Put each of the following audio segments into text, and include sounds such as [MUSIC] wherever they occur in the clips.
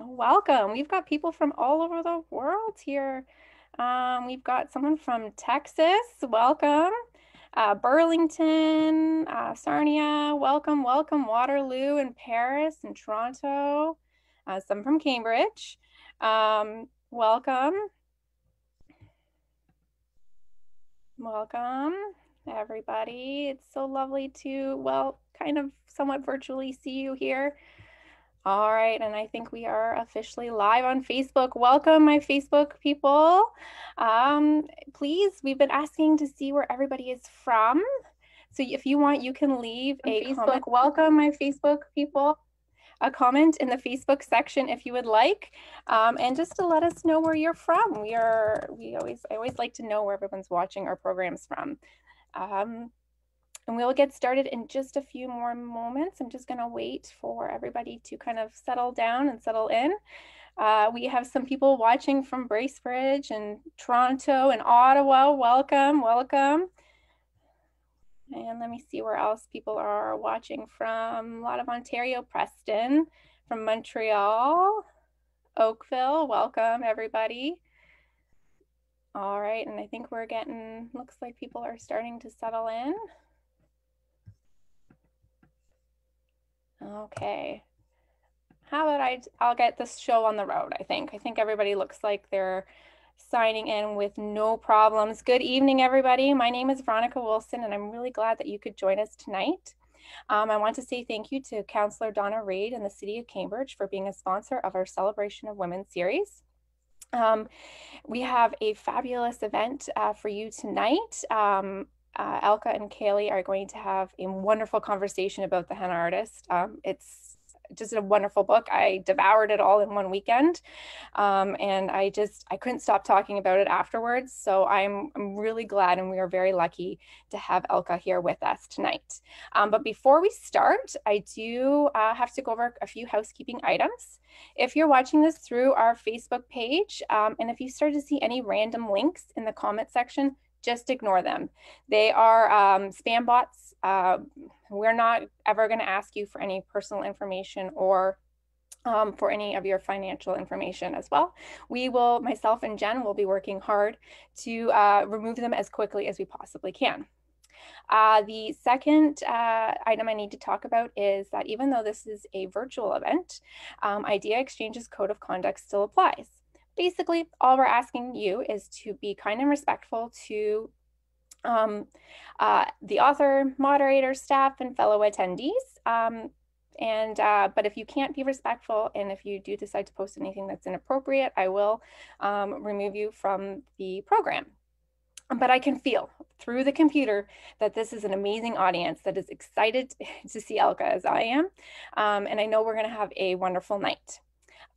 Welcome. We've got people from all over the world here. Um, we've got someone from Texas. Welcome. Uh, Burlington, uh, Sarnia. Welcome, welcome. Waterloo and Paris and Toronto. Uh, some from Cambridge. Um, welcome. Welcome, everybody. It's so lovely to, well, kind of somewhat virtually see you here. All right, and I think we are officially live on Facebook. Welcome, my Facebook people. Um, please, we've been asking to see where everybody is from. So if you want, you can leave a Facebook. Comment. Welcome, my Facebook people. A comment in the Facebook section if you would like, um, and just to let us know where you're from. We are we always I always like to know where everyone's watching our programs from. Um, and we'll get started in just a few more moments. I'm just going to wait for everybody to kind of settle down and settle in. Uh, we have some people watching from Bracebridge and Toronto and Ottawa. Welcome, welcome. And let me see where else people are watching from. A lot of Ontario, Preston, from Montreal, Oakville. Welcome, everybody. All right, and I think we're getting, looks like people are starting to settle in. Okay. How about I, I'll get this show on the road, I think. I think everybody looks like they're signing in with no problems. Good evening, everybody. My name is Veronica Wilson, and I'm really glad that you could join us tonight. Um, I want to say thank you to Councillor Donna Reid and the City of Cambridge for being a sponsor of our Celebration of Women series. Um, we have a fabulous event uh, for you tonight. Um, uh, Alka and Kaylee are going to have a wonderful conversation about the henna artist. Um, it's just a wonderful book. I devoured it all in one weekend, um, and I just I couldn't stop talking about it afterwards. So I'm I'm really glad, and we are very lucky to have Alka here with us tonight. Um, but before we start, I do uh, have to go over a few housekeeping items. If you're watching this through our Facebook page, um, and if you start to see any random links in the comment section, just ignore them. They are um, spam bots. Uh, we're not ever going to ask you for any personal information or um, for any of your financial information as well. We will, myself and Jen, will be working hard to uh, remove them as quickly as we possibly can. Uh, the second uh, item I need to talk about is that even though this is a virtual event, um, Idea Exchange's code of conduct still applies basically all we're asking you is to be kind and respectful to um, uh, the author, moderator, staff, and fellow attendees. Um, and uh, but if you can't be respectful and if you do decide to post anything that's inappropriate, I will um, remove you from the program. But I can feel through the computer that this is an amazing audience that is excited [LAUGHS] to see Alka as I am. Um, and I know we're going to have a wonderful night.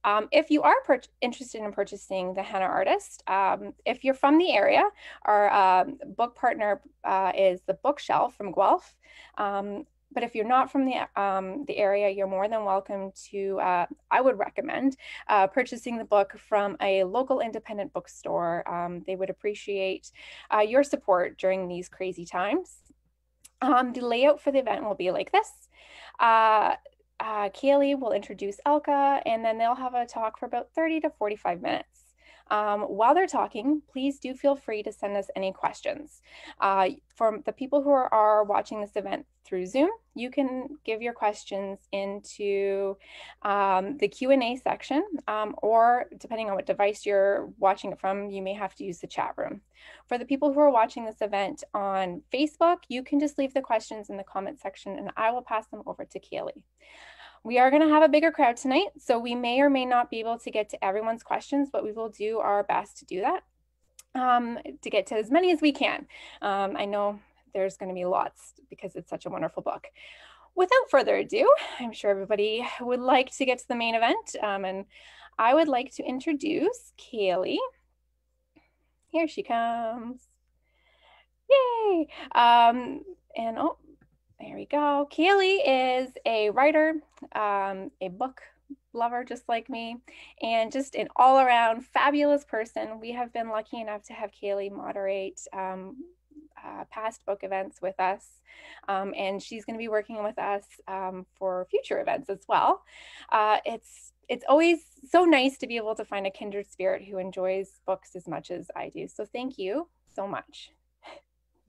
Um, if you are interested in purchasing the henna artist, um, if you're from the area, our um, book partner uh, is the Bookshelf from Guelph. Um, but if you're not from the um, the area, you're more than welcome to. Uh, I would recommend uh, purchasing the book from a local independent bookstore. They would appreciate uh, your support during these crazy times. the layout for the event will be like this. Uh, Kaylee will introduce Elka, and then they'll have a talk for about 30 to 45 minutes. Um, while they're talking, please do feel free to send us any questions. Uh, for the people who are, are, watching this event through Zoom, you can give your questions into um, the Q&A section, um, or depending on what device you're watching it from, you may have to use the chat room. For the people who are watching this event on Facebook, you can just leave the questions in the comment section and I will pass them over to Kaylee. We are going to have a bigger crowd tonight, so we may or may not be able to get to everyone's questions, but we will do our best to do that, um, to get to as many as we can. Um, I know there's going to be lots because it's such a wonderful book. Without further ado, I'm sure everybody would like to get to the main event, um, and I would like to introduce Kaylee. Here she comes. Yay! Um, and oh, there we go. Kaylee is a writer, um, a book lover just like me, and just an all around fabulous person. We have been lucky enough to have Kaylee moderate um, uh, past book events with us, um, and she's going to be working with us um, for future events as well. Uh, it's it's always so nice to be able to find a kindred spirit who enjoys books as much as I do. So thank you so much.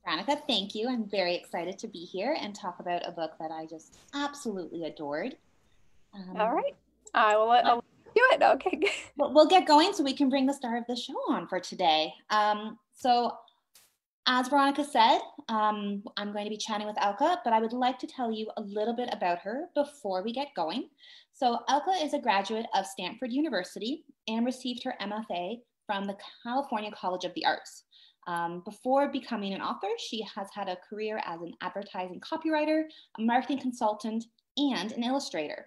Veronica, thank you. I'm very excited to be here and talk about a book that I just absolutely adored. Um, All right. I will let, I'll do it. Okay. we'll get going so we can bring the star of the show on for today. Um, so as Veronica said, um, I'm going to be chatting with Alka, but I would like to tell you a little bit about her before we get going. So Alka is a graduate of Stanford University and received her MFA from the California College of the Arts. Um, before becoming an author, she has had a career as an advertising copywriter, a marketing consultant, and an illustrator.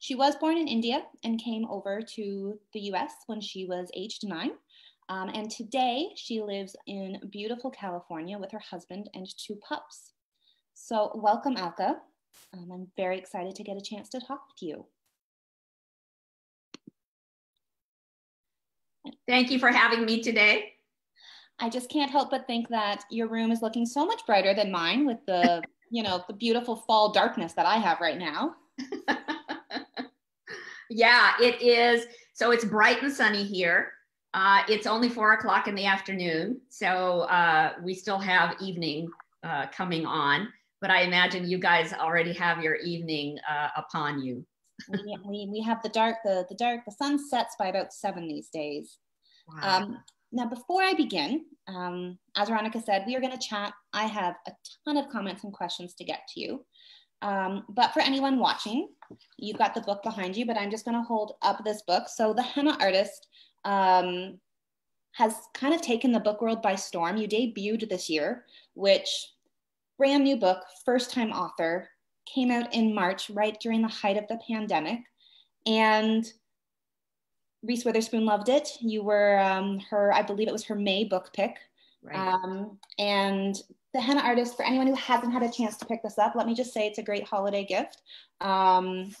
She was born in India and came over to the US when she was aged nine. Um, and today she lives in beautiful California with her husband and two pups. So, welcome, Alka. Um, I'm very excited to get a chance to talk with you. Thank you for having me today. I just can't help but think that your room is looking so much brighter than mine with the, [LAUGHS] you know, the beautiful fall darkness that I have right now. [LAUGHS] yeah, it is. So it's bright and sunny here. Uh, it's only four o'clock in the afternoon, so uh, we still have evening uh, coming on. But I imagine you guys already have your evening uh, upon you. we, we, we have the dark, the, the dark, the sun sets by about seven these days. Wow. Um, now, before I begin, um, as Veronica said, we are going to chat. I have a ton of comments and questions to get to you. Um, but for anyone watching, you've got the book behind you, but I'm just going to hold up this book. So, The Henna Artist um, has kind of taken the book world by storm. You debuted this year, which brand new book, first time author, came out in March, right during the height of the pandemic. And Reese Witherspoon loved it. You were um, her, I believe it was her May book pick. Right. Um, and the henna artist, for anyone who hasn't had a chance to pick this up, let me just say it's a great holiday gift. Um,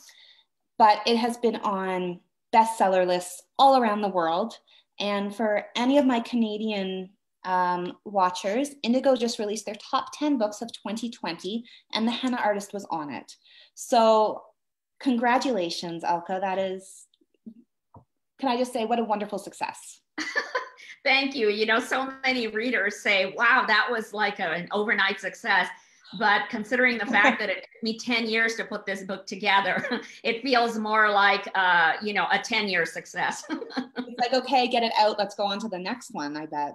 but it has been on bestseller lists all around the world. And for any of my Canadian um, watchers, Indigo just released their top 10 books of 2020, and The Henna Artist was on it. So, congratulations, Alka. That is, can I just say, what a wonderful success. [LAUGHS] Thank you. You know, so many readers say, wow, that was like a, an overnight success. But considering the fact that it [LAUGHS] took me 10 years to put this book together, [LAUGHS] it feels more like, uh, you know, a 10 year success. it's like, okay, get it out. Let's go on to the next one, I bet.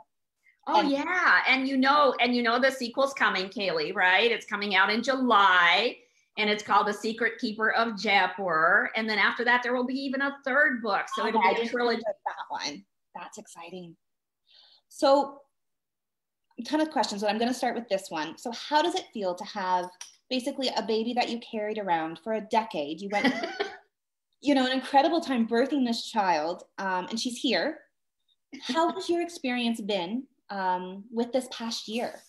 Oh and- yeah. And you know, and you know, the sequel's coming, Kaylee, right? It's coming out in July and it's called The Secret Keeper of Jaipur. And then after that, there will be even a third book. So oh, it'll be a trilogy. That one. That's exciting. So a ton of questions, but I'm going to start with this one. So, how does it feel to have basically a baby that you carried around for a decade? You went, [LAUGHS] you know, an incredible time birthing this child, um, and she's here. How has your experience been um, with this past year?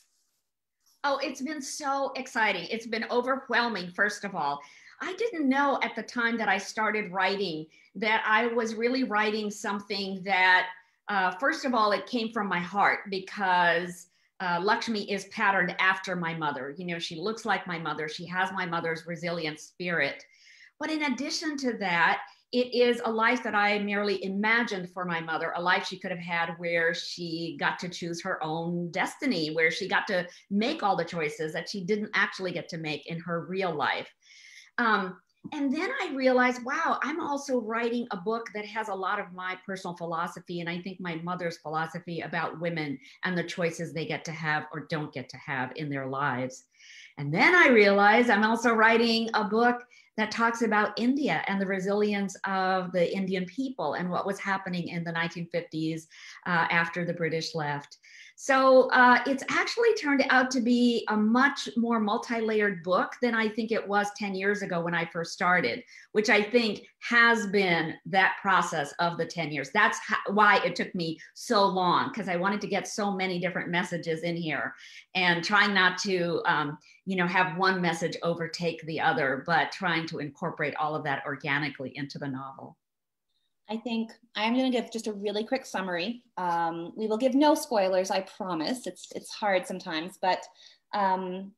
Oh, it's been so exciting. It's been overwhelming, first of all. I didn't know at the time that I started writing that I was really writing something that, uh, first of all, it came from my heart because uh, Lakshmi is patterned after my mother. You know, she looks like my mother. She has my mother's resilient spirit. But in addition to that, it is a life that I merely imagined for my mother, a life she could have had where she got to choose her own destiny, where she got to make all the choices that she didn't actually get to make in her real life. Um, and then I realized, wow, I'm also writing a book that has a lot of my personal philosophy and I think my mother's philosophy about women and the choices they get to have or don't get to have in their lives. And then I realized I'm also writing a book that talks about India and the resilience of the Indian people and what was happening in the 1950s uh, after the British left. So uh, it's actually turned out to be a much more multi-layered book than I think it was 10 years ago when I first started, which I think has been that process of the 10 years. That's how, why it took me so long because I wanted to get so many different messages in here and trying not to, um, you know, have one message overtake the other, but trying to incorporate all of that organically into the novel. I think I'm going to give just a really quick summary. Um, we will give no spoilers, I promise. It's it's hard sometimes, but um,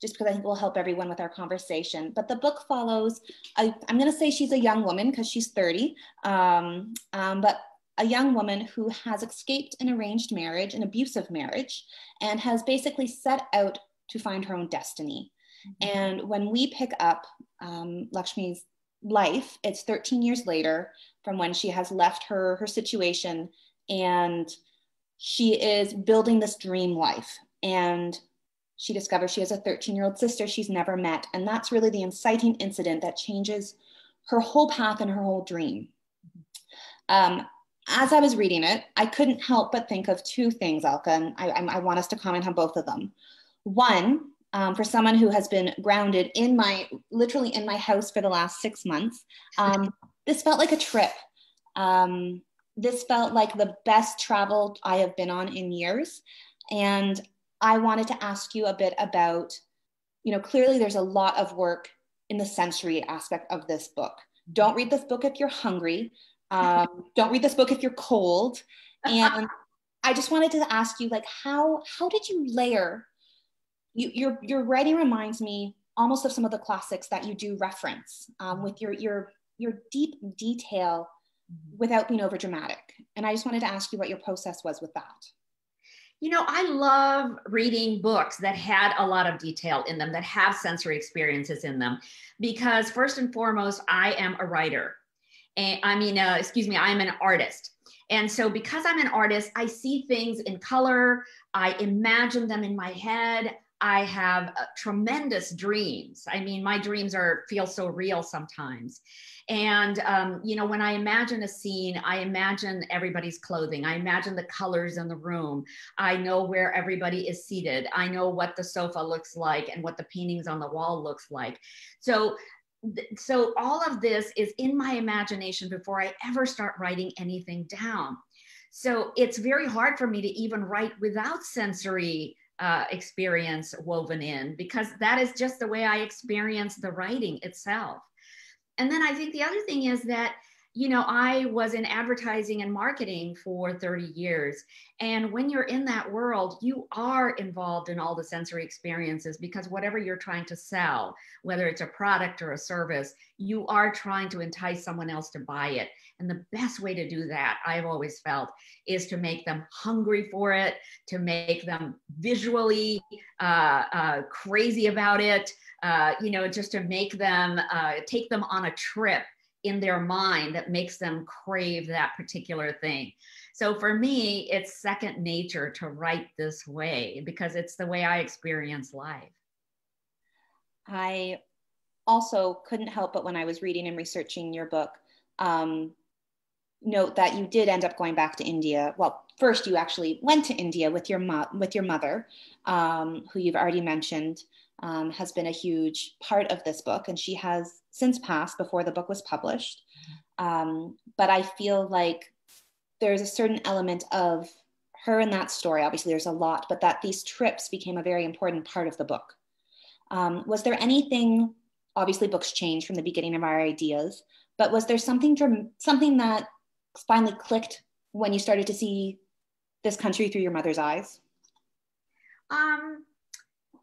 just because I think will help everyone with our conversation. But the book follows, I, am going to say she's a young woman because she's 30, um, um, but a young woman who has escaped an arranged marriage, an abusive marriage, and has basically set out to find her own destiny. Mm-hmm. And when we pick up um, Lakshmi's life, it's 13 years later from when she has left her, her situation and she is building this dream life. And she discovers she has a 13 year old sister she's never met. And that's really the inciting incident that changes her whole path and her whole dream. Um, as I was reading it, I couldn't help but think of two things, Alka, and I, I, want us to comment on both of them. One, um, for someone who has been grounded in my, literally in my house for the last six months, um, this felt like a trip. Um, this felt like the best travel I have been on in years. And I wanted to ask you a bit about, you know, clearly there's a lot of work in the sensory aspect of this book. Don't read this book if you're hungry. Um, [LAUGHS] don't read this book if you're cold. [LAUGHS] And I just wanted to ask you, like, how how did you layer? You, your your writing reminds me almost of some of the classics that you do reference um, with your your your deep detail mm-hmm. without being over dramatic. And I just wanted to ask you what your process was with that. You know, I love reading books that had a lot of detail in them, that have sensory experiences in them, because first and foremost, I am a writer and I mean, uh, excuse me, I'm an artist. And so, because I'm an artist, I see things in color, I imagine them in my head. I have uh, tremendous dreams. I mean, my dreams are feel so real sometimes. And um, you know, when I imagine a scene, I imagine everybody's clothing. I imagine the colors in the room. I know where everybody is seated. I know what the sofa looks like and what the paintings on the wall looks like. So so all of this is in my imagination before I ever start writing anything down. So it's very hard for me to even write without sensory uh, experience woven in because that is just the way I experience the writing itself. And then I think the other thing is that you know, I was in advertising and marketing for 30 years. And when you're in that world, you are involved in all the sensory experiences because whatever you're trying to sell, whether it's a product or a service, you are trying to entice someone else to buy it. And the best way to do that, I've always felt, is to make them hungry for it, to make them visually uh, uh, crazy about it, uh, you know, just to make them uh, take them on a trip in their mind that makes them crave that particular thing. So for me, it's second nature to write this way because it's the way I experience life. I also couldn't help but when I was reading and researching your book, um, note that you did end up going back to India. Well, first you actually went to India with your mo- with your mother, um, who you've already mentioned um, has been a huge part of this book, and she has since passed before the book was published. Um, but I feel like there's a certain element of her in that story. Obviously, there's a lot, but that these trips became a very important part of the book. Um, was there anything? Obviously, books change from the beginning of our ideas, but was there something something that finally clicked when you started to see this country through your mother's eyes? Um,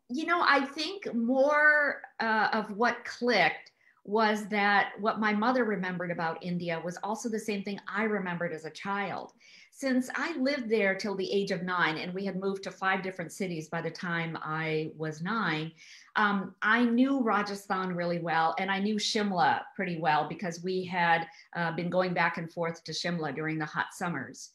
you know, I think more uh, of what clicked was that what my mother remembered about India was also the same thing I remembered as a child. Since I lived there till the age of nine, and we had moved to five different cities by the time I was nine, um, I knew Rajasthan really well, and I knew Shimla pretty well because we had uh, been going back and forth to Shimla during the hot summers.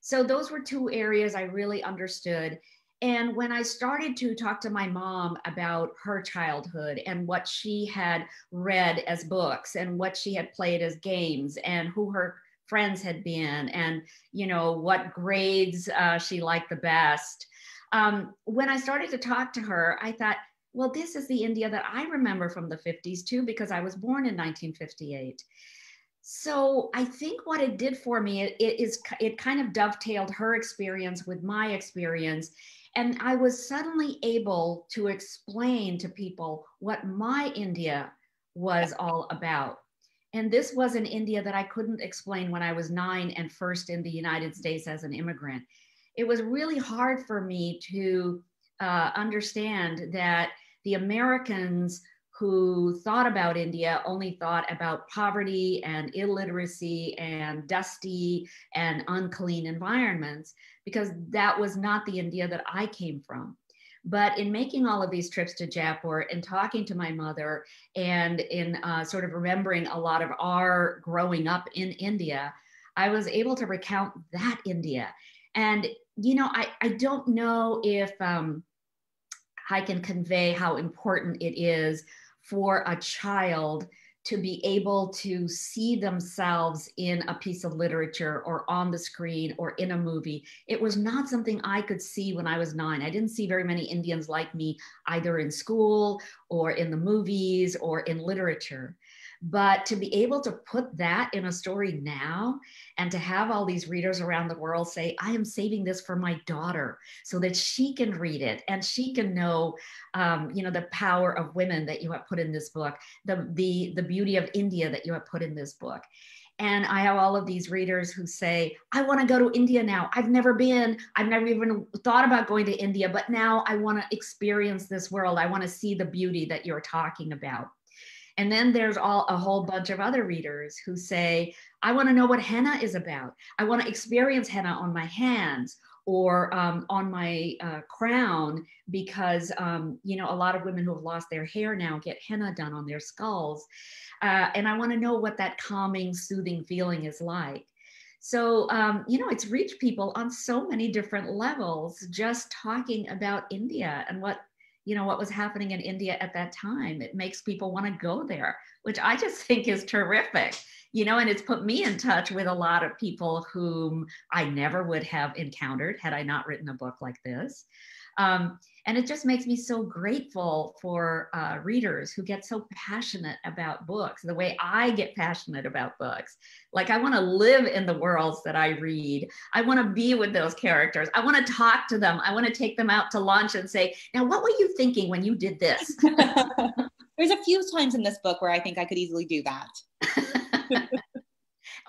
So those were two areas I really understood. And when I started to talk to my mom about her childhood and what she had read as books and what she had played as games and who her friends had been and you know what grades uh, she liked the best um, when i started to talk to her i thought well this is the india that i remember from the 50s too because i was born in 1958 so i think what it did for me it, it is it kind of dovetailed her experience with my experience and I was suddenly able to explain to people what my India was all about. And this was an India that I couldn't explain when I was nine and first in the United States as an immigrant. It was really hard for me to uh, understand that the Americans who thought about India only thought about poverty and illiteracy and dusty and unclean environments because that was not the India that I came from. But in making all of these trips to Jaipur and talking to my mother and in uh, sort of remembering a lot of our growing up in India, I was able to recount that India. And, you know, I, I don't know if um, I can convey how important it is for a child to be able to see themselves in a piece of literature or on the screen or in a movie. It was not something I could see when I was nine. I didn't see very many Indians like me either in school or in the movies or in literature. But to be able to put that in a story now and to have all these readers around the world say, I am saving this for my daughter so that she can read it and she can know, um, you know, the power of women that you have put in this book, the, the, the beauty of India that you have put in this book. And I have all of these readers who say, I want to go to India now. I've never been, I've never even thought about going to India, but now I want to experience this world. I want to see the beauty that you're talking about. And then there's all a whole bunch of other readers who say, I want to know what henna is about. I want to experience henna on my hands or um, on my uh, crown because um, you know a lot of women who have lost their hair now get henna done on their skulls uh, and i want to know what that calming soothing feeling is like so um, you know it's reached people on so many different levels just talking about india and what you know what was happening in india at that time. It makes people want to go there which i just [LAUGHS] think is terrific you know and it's put me in touch with a lot of people whom i never would have encountered had i not written a book like this. Um, and it just makes me so grateful for uh, readers who get so passionate about books the way I get passionate about books. Like, I want to live in the worlds that I read. I want to be with those characters. I want to talk to them. I want to take them out to lunch and say, Now, what were you thinking when you did this? [LAUGHS] There's a few times in this book where I think I could easily do that. [LAUGHS]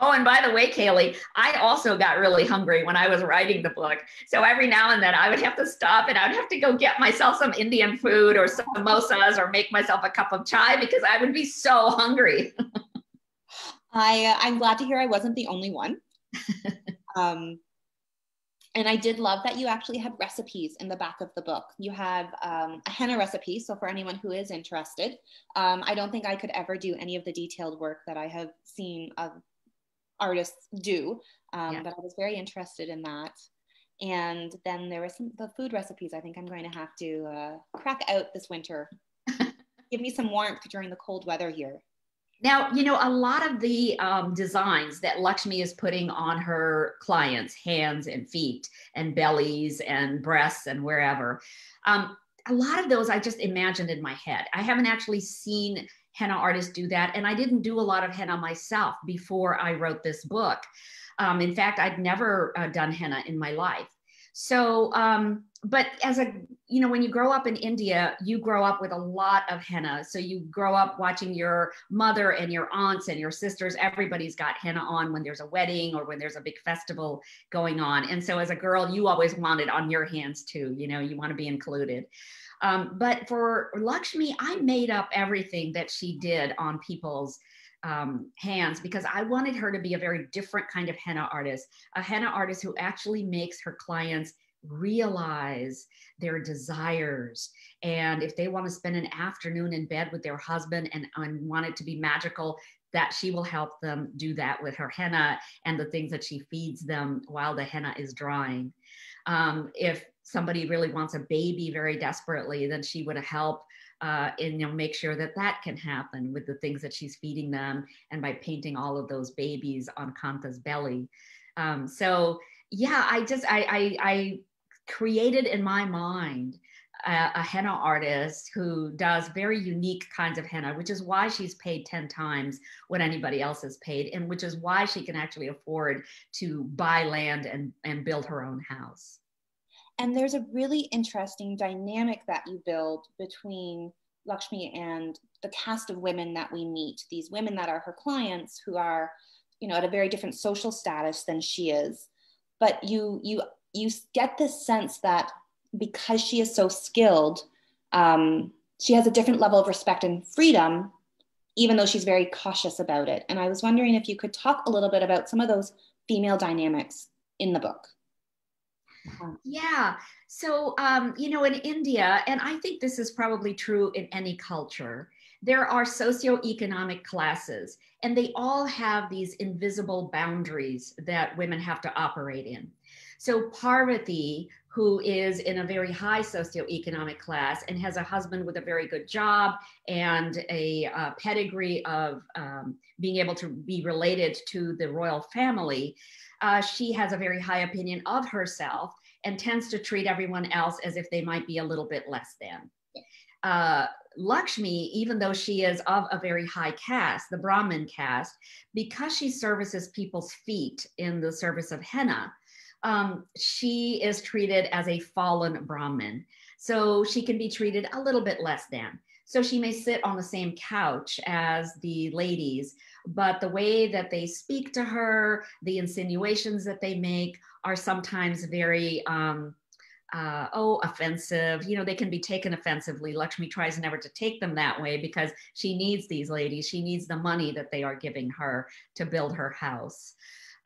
Oh, and by the way, Kaylee, I also got really hungry when I was writing the book. So every now and then I would have to stop and I would have to go get myself some Indian food or some samosas or make myself a cup of chai because I would be so hungry. I, uh, I'm glad to hear I wasn't the only one. [LAUGHS] um, and I did love that you actually had recipes in the back of the book. You have um, a henna recipe. So, for anyone who is interested, um, I don't think I could ever do any of the detailed work that I have seen of artists do. Um, yeah. But I was very interested in that. And then there were some the food recipes. I think I'm going to have to uh, crack out this winter. [LAUGHS] Give me some warmth during the cold weather here. Now, you know, a lot of the um, designs that Lakshmi is putting on her clients' hands and feet and bellies and breasts and wherever, um, a lot of those I just imagined in my head. I haven't actually seen henna artists do that. And I didn't do a lot of henna myself before I wrote this book. Um, in fact, I'd never uh, done henna in my life. So, um, but as a, you know, when you grow up in India, you grow up with a lot of henna. So you grow up watching your mother and your aunts and your sisters. Everybody's got henna on when there's a wedding or when there's a big festival going on. And so as a girl, you always want it on your hands too. You know, you want to be included. Um, but for Lakshmi, I made up everything that she did on people's um, hands because I wanted her to be a very different kind of henna artist, a henna artist who actually makes her clients realize their desires. And if they want to spend an afternoon in bed with their husband and, and want it to be magical that she will help them do that with her henna and the things that she feeds them while the henna is drying um, if somebody really wants a baby very desperately, then she would help uh, and you know make sure that that can happen with the things that she's feeding them and by painting all of those babies on Kanta's belly. Um, so yeah, I just I, I, I created in my mind a, a, henna artist who does very unique kinds of henna, which is why she's paid 10 times what anybody else is paid, and which is why she can actually afford to buy land and, and build her own house. And there's a really interesting dynamic that you build between Lakshmi and the cast of women that we meet, these women that are her clients who are, you know, at a very different social status than she is. But you you you get this sense that because she is so skilled, um, she has a different level of respect and freedom, even though she's very cautious about it. And I was wondering if you could talk a little bit about some of those female dynamics in the book. Yeah. So, um, you know, in India, and I think this is probably true in any culture, there are socioeconomic classes, and they all have these invisible boundaries that women have to operate in. So, Parvati, who is in a very high socioeconomic class and has a husband with a very good job and a uh, pedigree of um, being able to be related to the royal family, uh, she has a very high opinion of herself and tends to treat everyone else as if they might be a little bit less than. Uh, Lakshmi, even though she is of a very high caste, the Brahmin caste, because she services people's feet in the service of henna, um, she is treated as a fallen Brahmin. So she can be treated a little bit less than. So she may sit on the same couch as the ladies, but the way that they speak to her, the insinuations that they make are sometimes very, um, uh, oh, offensive. You know, they can be taken offensively. Lakshmi tries never to take them that way because she needs these ladies. She needs the money that they are giving her to build her house.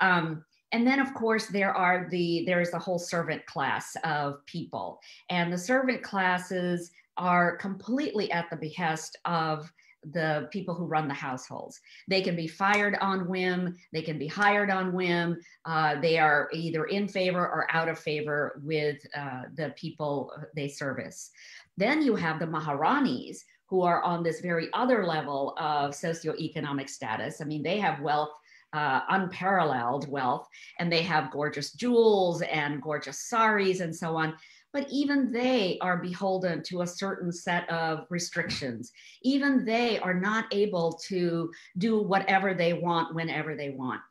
Um, and then of course there are the there is the whole servant class of people and the servant classes are completely at the behest of the people who run the households. They can be fired on whim, they can be hired on whim. Uh, they are either in favor or out of favor with uh, the people they service. Then you have the Maharanis who are on this very other level of socioeconomic status. I mean, they have wealth. Uh, unparalleled wealth, and they have gorgeous jewels and gorgeous saris and so on but even they are beholden to a certain set of restrictions. Even they are not able to do whatever they want whenever they want.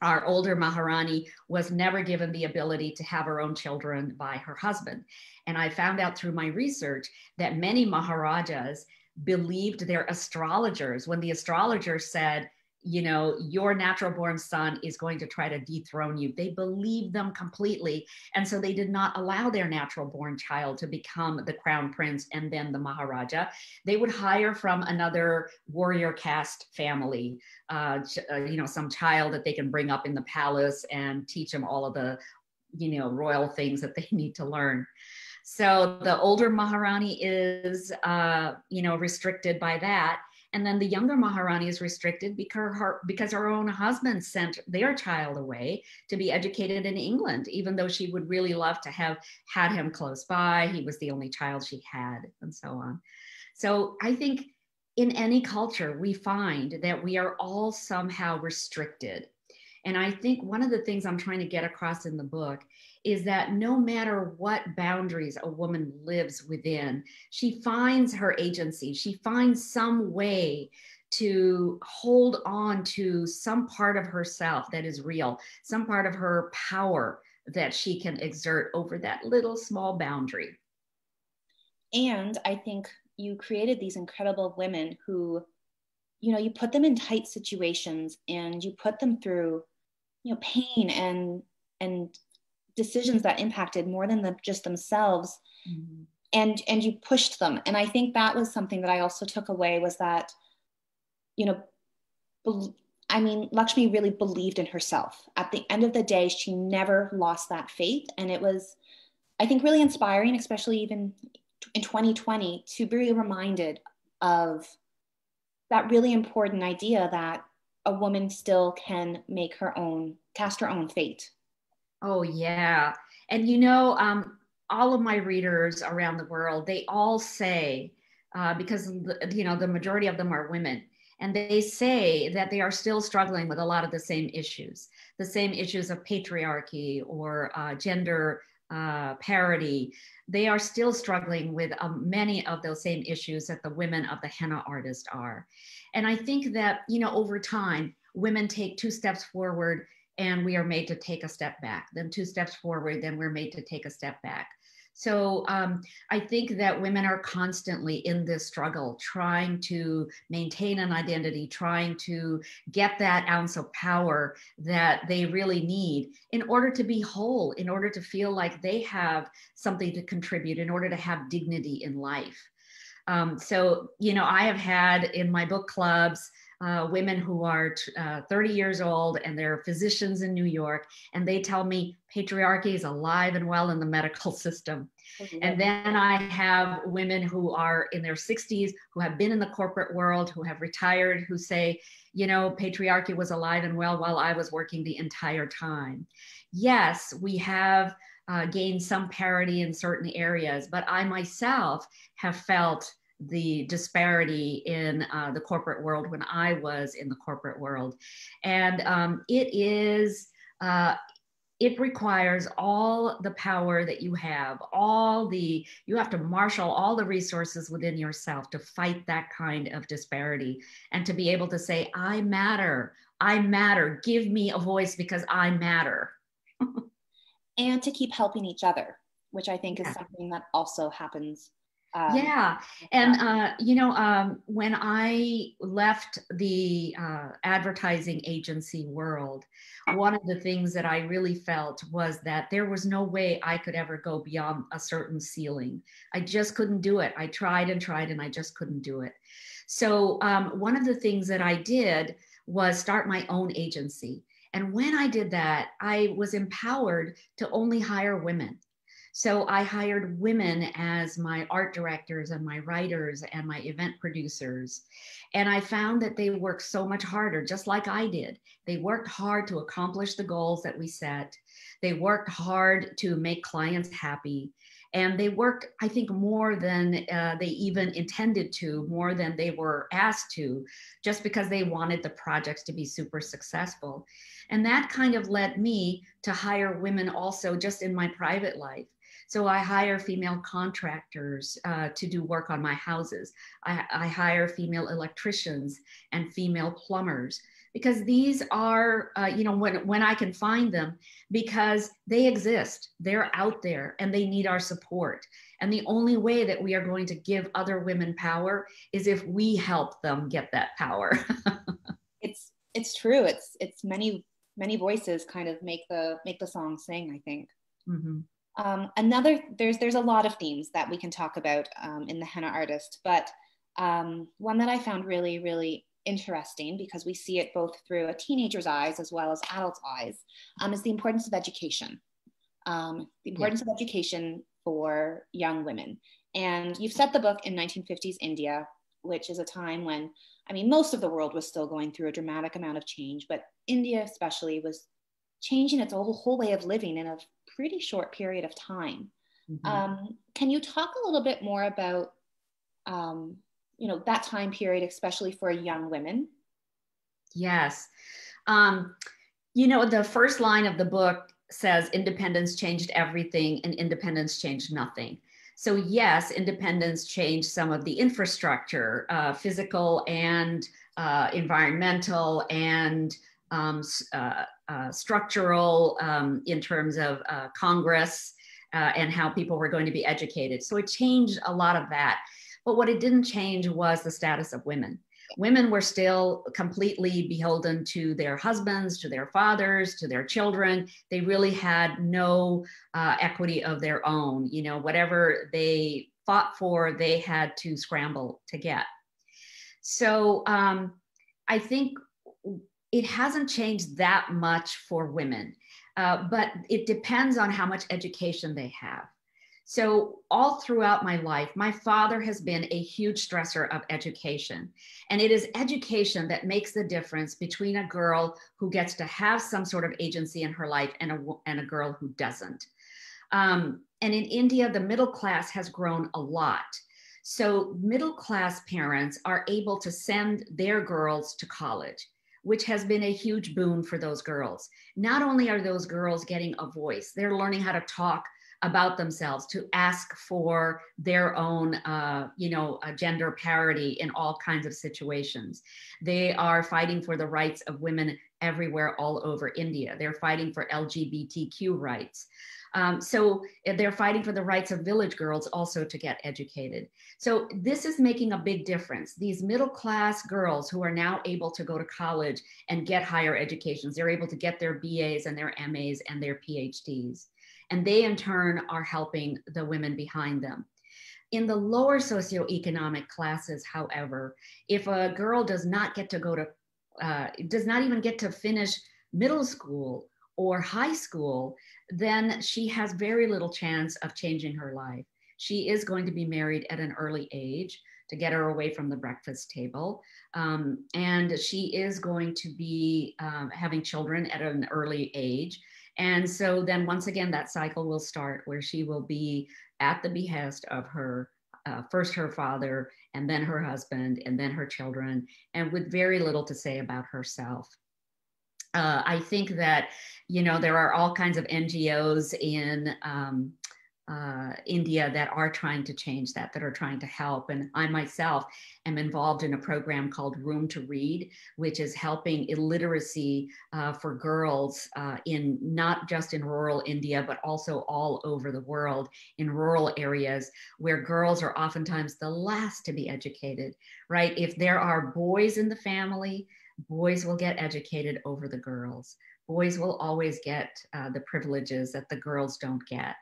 Our older Maharani was never given the ability to have her own children by her husband. And I found out through my research that many Maharajas believed their astrologers when the astrologer said, you know, your natural born son is going to try to dethrone you. They believed them completely. And so they did not allow their natural born child to become the crown prince and then the Maharaja. They would hire from another warrior caste family, uh, uh, you know, some child that they can bring up in the palace and teach them all of the, you know, royal things that [LAUGHS] they need to learn. So the older Maharani is, uh, you know, restricted by that and then the younger Maharani is restricted because her, because her own husband sent their child away to be educated in England, even though she would really love to have had him close by. He was the only child she had, and so on. So I think in any culture, we find that we are all somehow restricted. And I think one of the things I'm trying to get across in the book is that no matter what boundaries a woman lives within, she finds her agency. She finds some way to hold on to some part of herself that is real, some part of her power that she can exert over that little small boundary. And I think you created these incredible women who, you know, you put them in tight situations and you put them through, you know, pain and and decisions that impacted more than the, just themselves. Mm-hmm. and and you pushed them. And i think that was something that i also took away was that you know be, i mean lakshmi really believed in herself. At the end of the day she never lost that faith. And it was i think really inspiring especially even in 2020 to be reminded of that really important idea that a woman still can make her own cast her own fate Oh, yeah. And you know, um, all of my readers around the world, they all say, uh, because, you know, the majority of them are women, and they say that they are still struggling with a lot of the same issues, the same issues of patriarchy or uh, gender uh, parity. They are still struggling with um, many of those same issues that the women of the henna artist are. And I think that, you know, over time, women take two steps forward and we are made to take a step back. Then two steps forward, then we're made to take a step back. So um, I think that women are constantly in this struggle, trying to maintain an identity, trying to get that ounce of power that they really need in order to be whole, in order to feel like they have something to contribute, in order to have dignity in life. Um, so, you know, I have had in my book clubs uh, women who are uh, 30 years old and they're physicians in New York, and they tell me patriarchy is alive and well in the [LAUGHS] medical system. Mm-hmm. And then I have women who are in their 60s, who have been in the corporate world, who have retired, who say, you know, patriarchy was alive and well while I was working the entire time. Yes, we have uh, gained some parity in certain areas, but I myself have felt the disparity in uh, the corporate world when I was in the corporate world. And um, it is, uh, it requires all the power that you have, all the, you have to marshal all the resources within yourself to fight that kind of disparity and to be able to say, I matter, I matter, give me a voice because I matter. [LAUGHS] and to keep helping each other, which I think is something that also happens um, yeah. And, uh, you know, um, when I left the uh, advertising agency world, one of the things that I really felt was that there was no way I could ever go beyond a certain ceiling. I just couldn't do it. I tried and tried and I just couldn't do it. So, um, one of the things that I did was start my own agency. And when I did that, I was empowered to only hire women. So I hired women as my art directors and my writers and my event producers. And I found that they worked so much harder, just like I did. They worked hard to accomplish the goals that we set. They worked hard to make clients happy. And they worked, I think, more than uh, they even intended to, more than they were asked to, just because they wanted the projects to be super successful. And that kind of led me to hire women also just in my private life. So I hire female contractors uh, to do work on my houses. I, I hire female electricians and female plumbers because these are, uh, you know, when, when I can find them, because they exist, they're out there and they need our support. And the only way that we are going to give other women power is if we help them get that power. [LAUGHS] it's it's true. It's it's many many voices kind of make the make the song sing. I think. Mm-hmm. Um, another, there's, there's a lot of themes that we can talk about um, in the henna artist, but um, one that I found really, really interesting because we see it both through a teenager's eyes as well as adults' eyes um, is the importance of education. Um, the importance yeah. of education for young women. And you've set the book in 1950s India, which is a time when, I mean, most of the world was still going through a dramatic amount of change, but India especially was changing its whole, whole way of living in a pretty short period of time. Mm-hmm. Um, can you talk a little bit more about, um, you know, that time period, especially for young women? Yes. Um, you know, the first line of the book says independence changed everything and independence changed nothing. So, yes, independence changed some of the infrastructure, uh, physical and uh, environmental and um, uh, uh, structural um, in terms of uh, Congress uh, and how people were going to be educated. So it changed a lot of that. But what it didn't change was the status of women. Women were still completely beholden to their husbands, to their fathers, to their children. They really had no uh, equity of their own. You know, whatever they fought for, they had to scramble to get. So um, I think it hasn't changed that much for women, uh, but it depends on how much education they have. So, all throughout my life, my father has been a huge stressor of education. And it is education that makes the difference between a girl who gets to have some sort of agency in her life and a, and a girl who doesn't. Um, and in India, the middle class has grown a lot. So, middle class parents are able to send their girls to college which has been a huge boon for those girls. Not only are those girls getting a voice, they're learning how to talk about themselves, to ask for their own, uh, you know, gender parity in all kinds of situations. They are fighting for the rights of women everywhere all over India. They're fighting for LGBTQ rights. Um, so eh, they're fighting for the rights of village girls also to get educated. So this is making a big difference. These middle class girls who are now able to go to college and get higher educations, they're able to get their BAs and their MAs and their PhDs. And they in turn are helping the women behind them. In the lower socioeconomic classes, however, if a girl does not get to go to, uh, does not even get to finish middle school or high school, then she has very little chance of changing her life. She is going to be married at an early age to get her away from the breakfast table. Um, and she is going to be um, having children at an early age. And so then once again, that cycle will start where she will be at the behest of her, uh, first her father, and then her husband, and then her children, and with very little to say about herself. Uh, I think that, you know, there are all kinds of NGOs in um, uh, India that are trying to change that, that are trying to help. And I myself am involved in a program called Room to Read, which is helping illiteracy uh, for girls uh, in not just in rural India, but also all over the world in rural areas where girls are oftentimes the last to be educated, right? If there are boys in the family, boys will get educated over the girls. Boys will always get uh, the privileges that the girls don't get.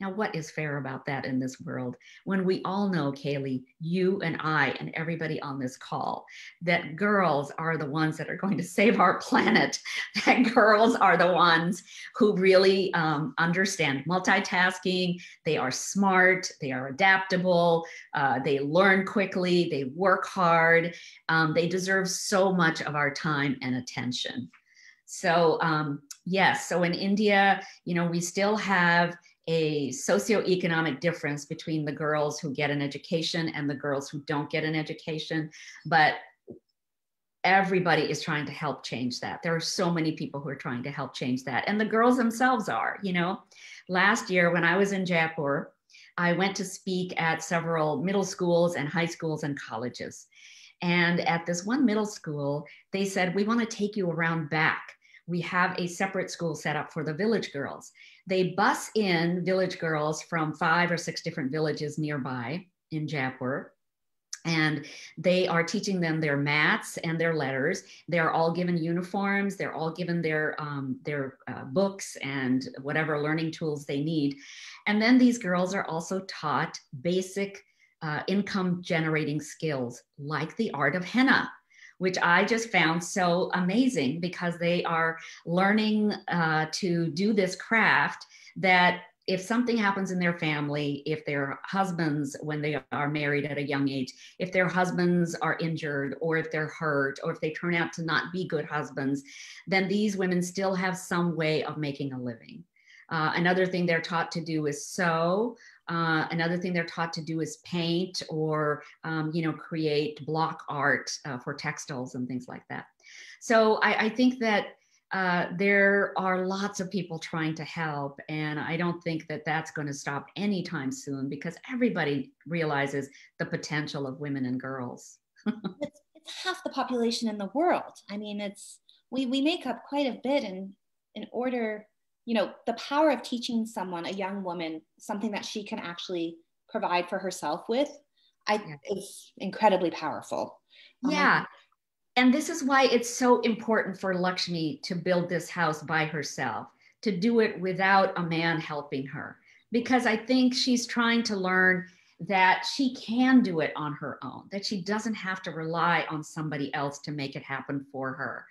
Now, what is fair about that in this world when we all know, Kaylee, you and I and everybody on this call, that girls are the ones that are going to save our planet, [LAUGHS] that girls are the ones who really um, understand multitasking, they are smart, they are adaptable, uh, they learn quickly, they work hard, um, they deserve so much of our time and attention. So, um, yes, so in India, you know, we still have a socioeconomic difference between the girls who get an education and the girls who don't get an education. But everybody is trying to help change that. There are so many people who are trying to help change that. And the girls themselves are, you know. Last year, when I was in Jaipur, I went to speak at several middle schools and high schools and colleges. And at this one middle school, they said, We want to take you around back. We have a separate school set up for the village girls. They bus in village girls from five or six different villages nearby in Jaipur and they are teaching them their maths and their letters. They're all given uniforms they're all given their um, their uh, books and whatever learning tools they need. And then these girls are also taught basic uh, income generating skills like the art of henna which I just found so amazing because they are learning uh, to do this craft that if something happens in their family, if their husbands, when they are married at a young age, if their husbands are injured or if they're hurt or if they turn out to not be good husbands, then these women still have some way of making a living. Uh, another thing they're taught to do is sew uh, another thing they're taught to do is paint or, um, you know, create block art uh, for textiles and things like that. So I, I think that uh, there are lots of people trying to help, and I don't think that that's going to stop anytime soon because everybody realizes the potential of women and girls. [LAUGHS] it's, it's half the population in the world. I mean, it's we we make up quite a bit, in in order you know the power of teaching someone a young woman something that she can actually provide for herself with i yeah. is incredibly powerful. Um, yeah. And this is why it's so important for lakshmi to build this house by herself to do it without a man helping her. Because i think she's trying to learn that she can do it on her own that she doesn't have to rely on somebody else to make it happen for her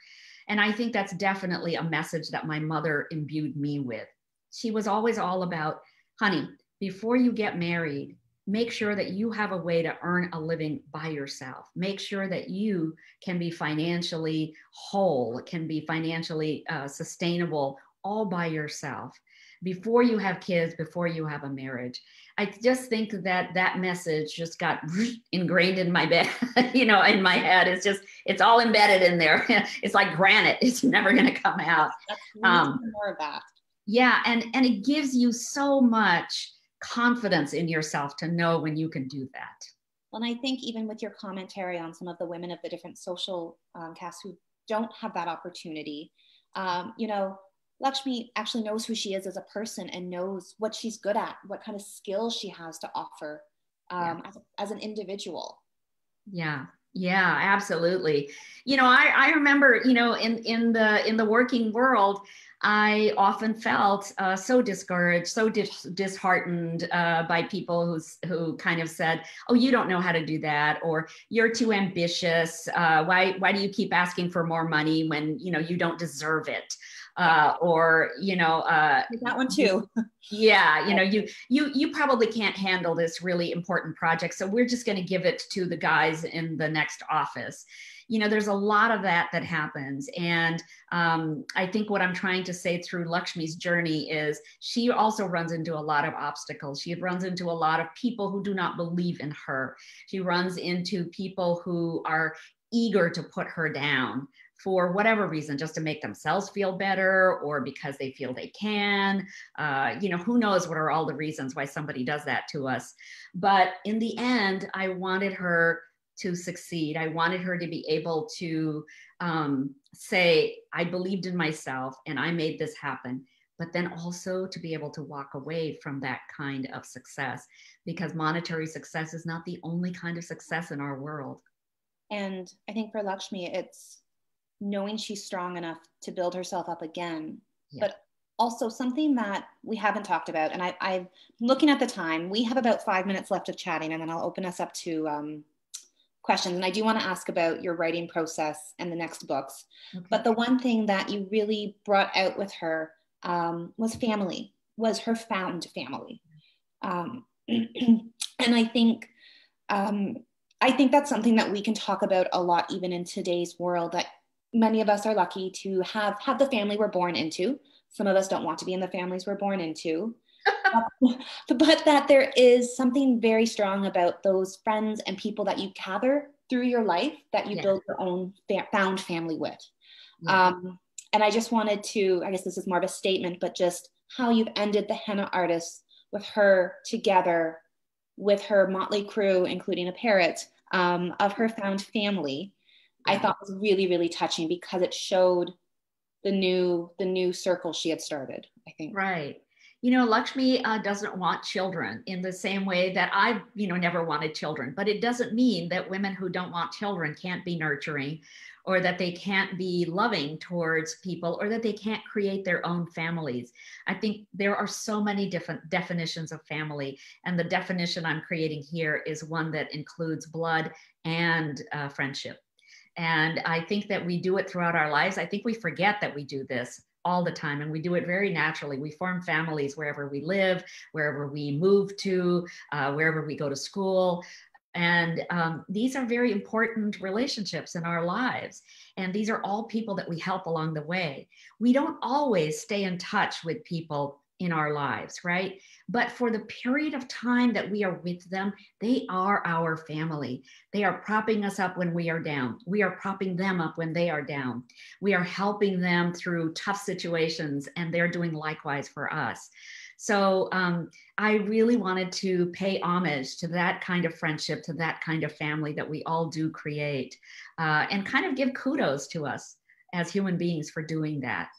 and I think that's definitely a message that my mother imbued me with. She was always all about, honey, before you get married, make sure that you have a way to earn a living by yourself. Make sure that you can be financially whole, can be financially uh, sustainable all by yourself before you have kids, before you have a marriage. I just think that that message just got [LAUGHS] ingrained in my bed, [LAUGHS] you know, in my head. It's just, it's all embedded in there. [LAUGHS] it's like granite. It's never going to come out. Um, more of that. Yeah. And, and it gives you so much confidence in yourself to know when you can do that. Well, and I think even with your commentary on some of the women of the different social um, castes who don't have that opportunity, um, you know, Lakshmi actually knows who she is as a person and knows what she's good at, what kind of skills she has to offer um, yeah. as, as an individual. Yeah, Yeah, absolutely. You know, I, I remember, you know, in, in the in the working world, I often felt uh, so discouraged, so dis- disheartened uh, by people who's, who kind of said, "Oh, you don't know how to do that," or "You're too ambitious. Uh, why why do you keep asking for more money when you know you don't deserve it?" Uh, or you know uh, that one too [LAUGHS] yeah you know you you you probably can't handle this really important project so we're just going to give it to the guys in the next office you know, there's a lot of that that happens. And um, I think what I'm trying to say through Lakshmi's journey is she also runs into a lot of obstacles. She runs into a lot of people who do not believe in her. She runs into people who are eager to put her down for whatever reason, just to make themselves feel better or because they feel they can. Uh, you know, who knows what are all the reasons why somebody does that to us. But in the end, I wanted her to succeed. I wanted her to be able to um, say, I believed in myself and I made this happen. But then also to be able to walk away from that kind of success because monetary success is not the only kind of success in our world. And I think for Lakshmi, it's knowing she's strong enough to build herself up again, yeah. but also something that we haven't talked about and I, i'm looking at the time we have about five minutes left of chatting and then i'll open us up to um, questions. And I do want to ask about your writing process and the next books. Okay. But the one thing that you really brought out with her um, was family, was her found family. Um, [CLEARS THROAT] and I think um, I think that's something that we can talk about a lot, even in today's world. That many of us are lucky to have have the family we're born into. Some of us don't want to be in the families we're born into. [LAUGHS] but that there is something very strong about those friends and people that you gather through your life that you yeah. build your own fa- found family with. Yeah. Um, and I just wanted to, I guess this is more of a statement, but just how you've ended the henna artist with her together with her motley crew, including a parrot, um, of her found family. I thought was really, really touching because it showed the new the new circle she had started. I think. Right you know, Lakshmi uh, doesn't want children in the same way that I've, you know, never wanted children. But it doesn't mean that women who don't want children can't be nurturing or that they can't be loving towards people or that they can't create their own families. I think there are so many different definitions of family. And the definition I'm creating here is one that includes blood and uh, friendship. And I think that we do it throughout our lives. I think we forget that we do this all the time and we do it very naturally. We form families wherever we live wherever we move to uh, wherever we go to school. And um, these are very important relationships in our lives and these are all people that we help along the way. We don't always stay in touch with people in our lives, right? But for the period of time that we are with them, they are our family. They are propping us up when we are down. We are propping them up when they are down. We are helping them through tough situations, and they're doing likewise for us. So um, I really wanted to pay homage to that kind of friendship, to that kind of family that we all do create, uh, and kind of give kudos to us as human beings for doing that.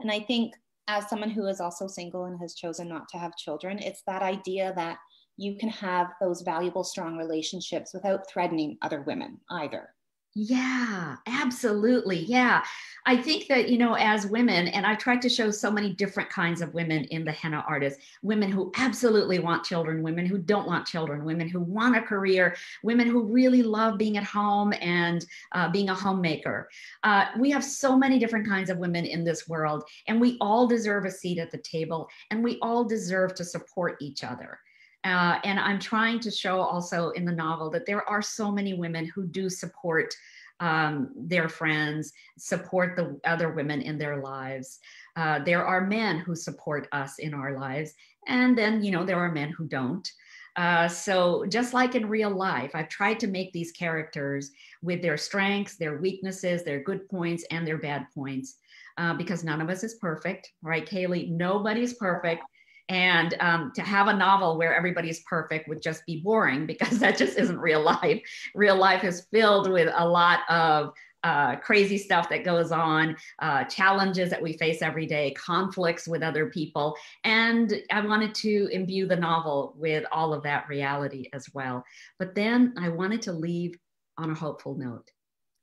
And I think as someone who is also single and has chosen not to have children, it's that idea that you can have those valuable, strong relationships without threatening other women either. Yeah, absolutely. Yeah. I think that, you know, as women, and I tried to show so many different kinds of women in the henna artist women who absolutely want children, women who don't want children, women who want a career, women who really love being at home and uh, being a homemaker. Uh, we have so many different kinds of women in this world, and we all deserve a seat at the table, and we all deserve to support each other. Uh, and I'm trying to show also in the novel that there are so many women who do support um, their friends, support the other women in their lives. Uh, there are men who support us in our lives. And then, you know, there are men who don't. Uh, so just like in real life, I've tried to make these characters with their strengths, their weaknesses, their good points, and their bad points, uh, because none of us is perfect, right, Kaylee? Nobody's perfect. And um, to have a novel where everybody's perfect would just be boring [LAUGHS] because that just isn't real life. Real life is filled with a lot of uh, crazy stuff that goes on, uh, challenges that we face every day, conflicts with other people. And I wanted to imbue the novel with all of that reality as well. But then I wanted to leave on a hopeful note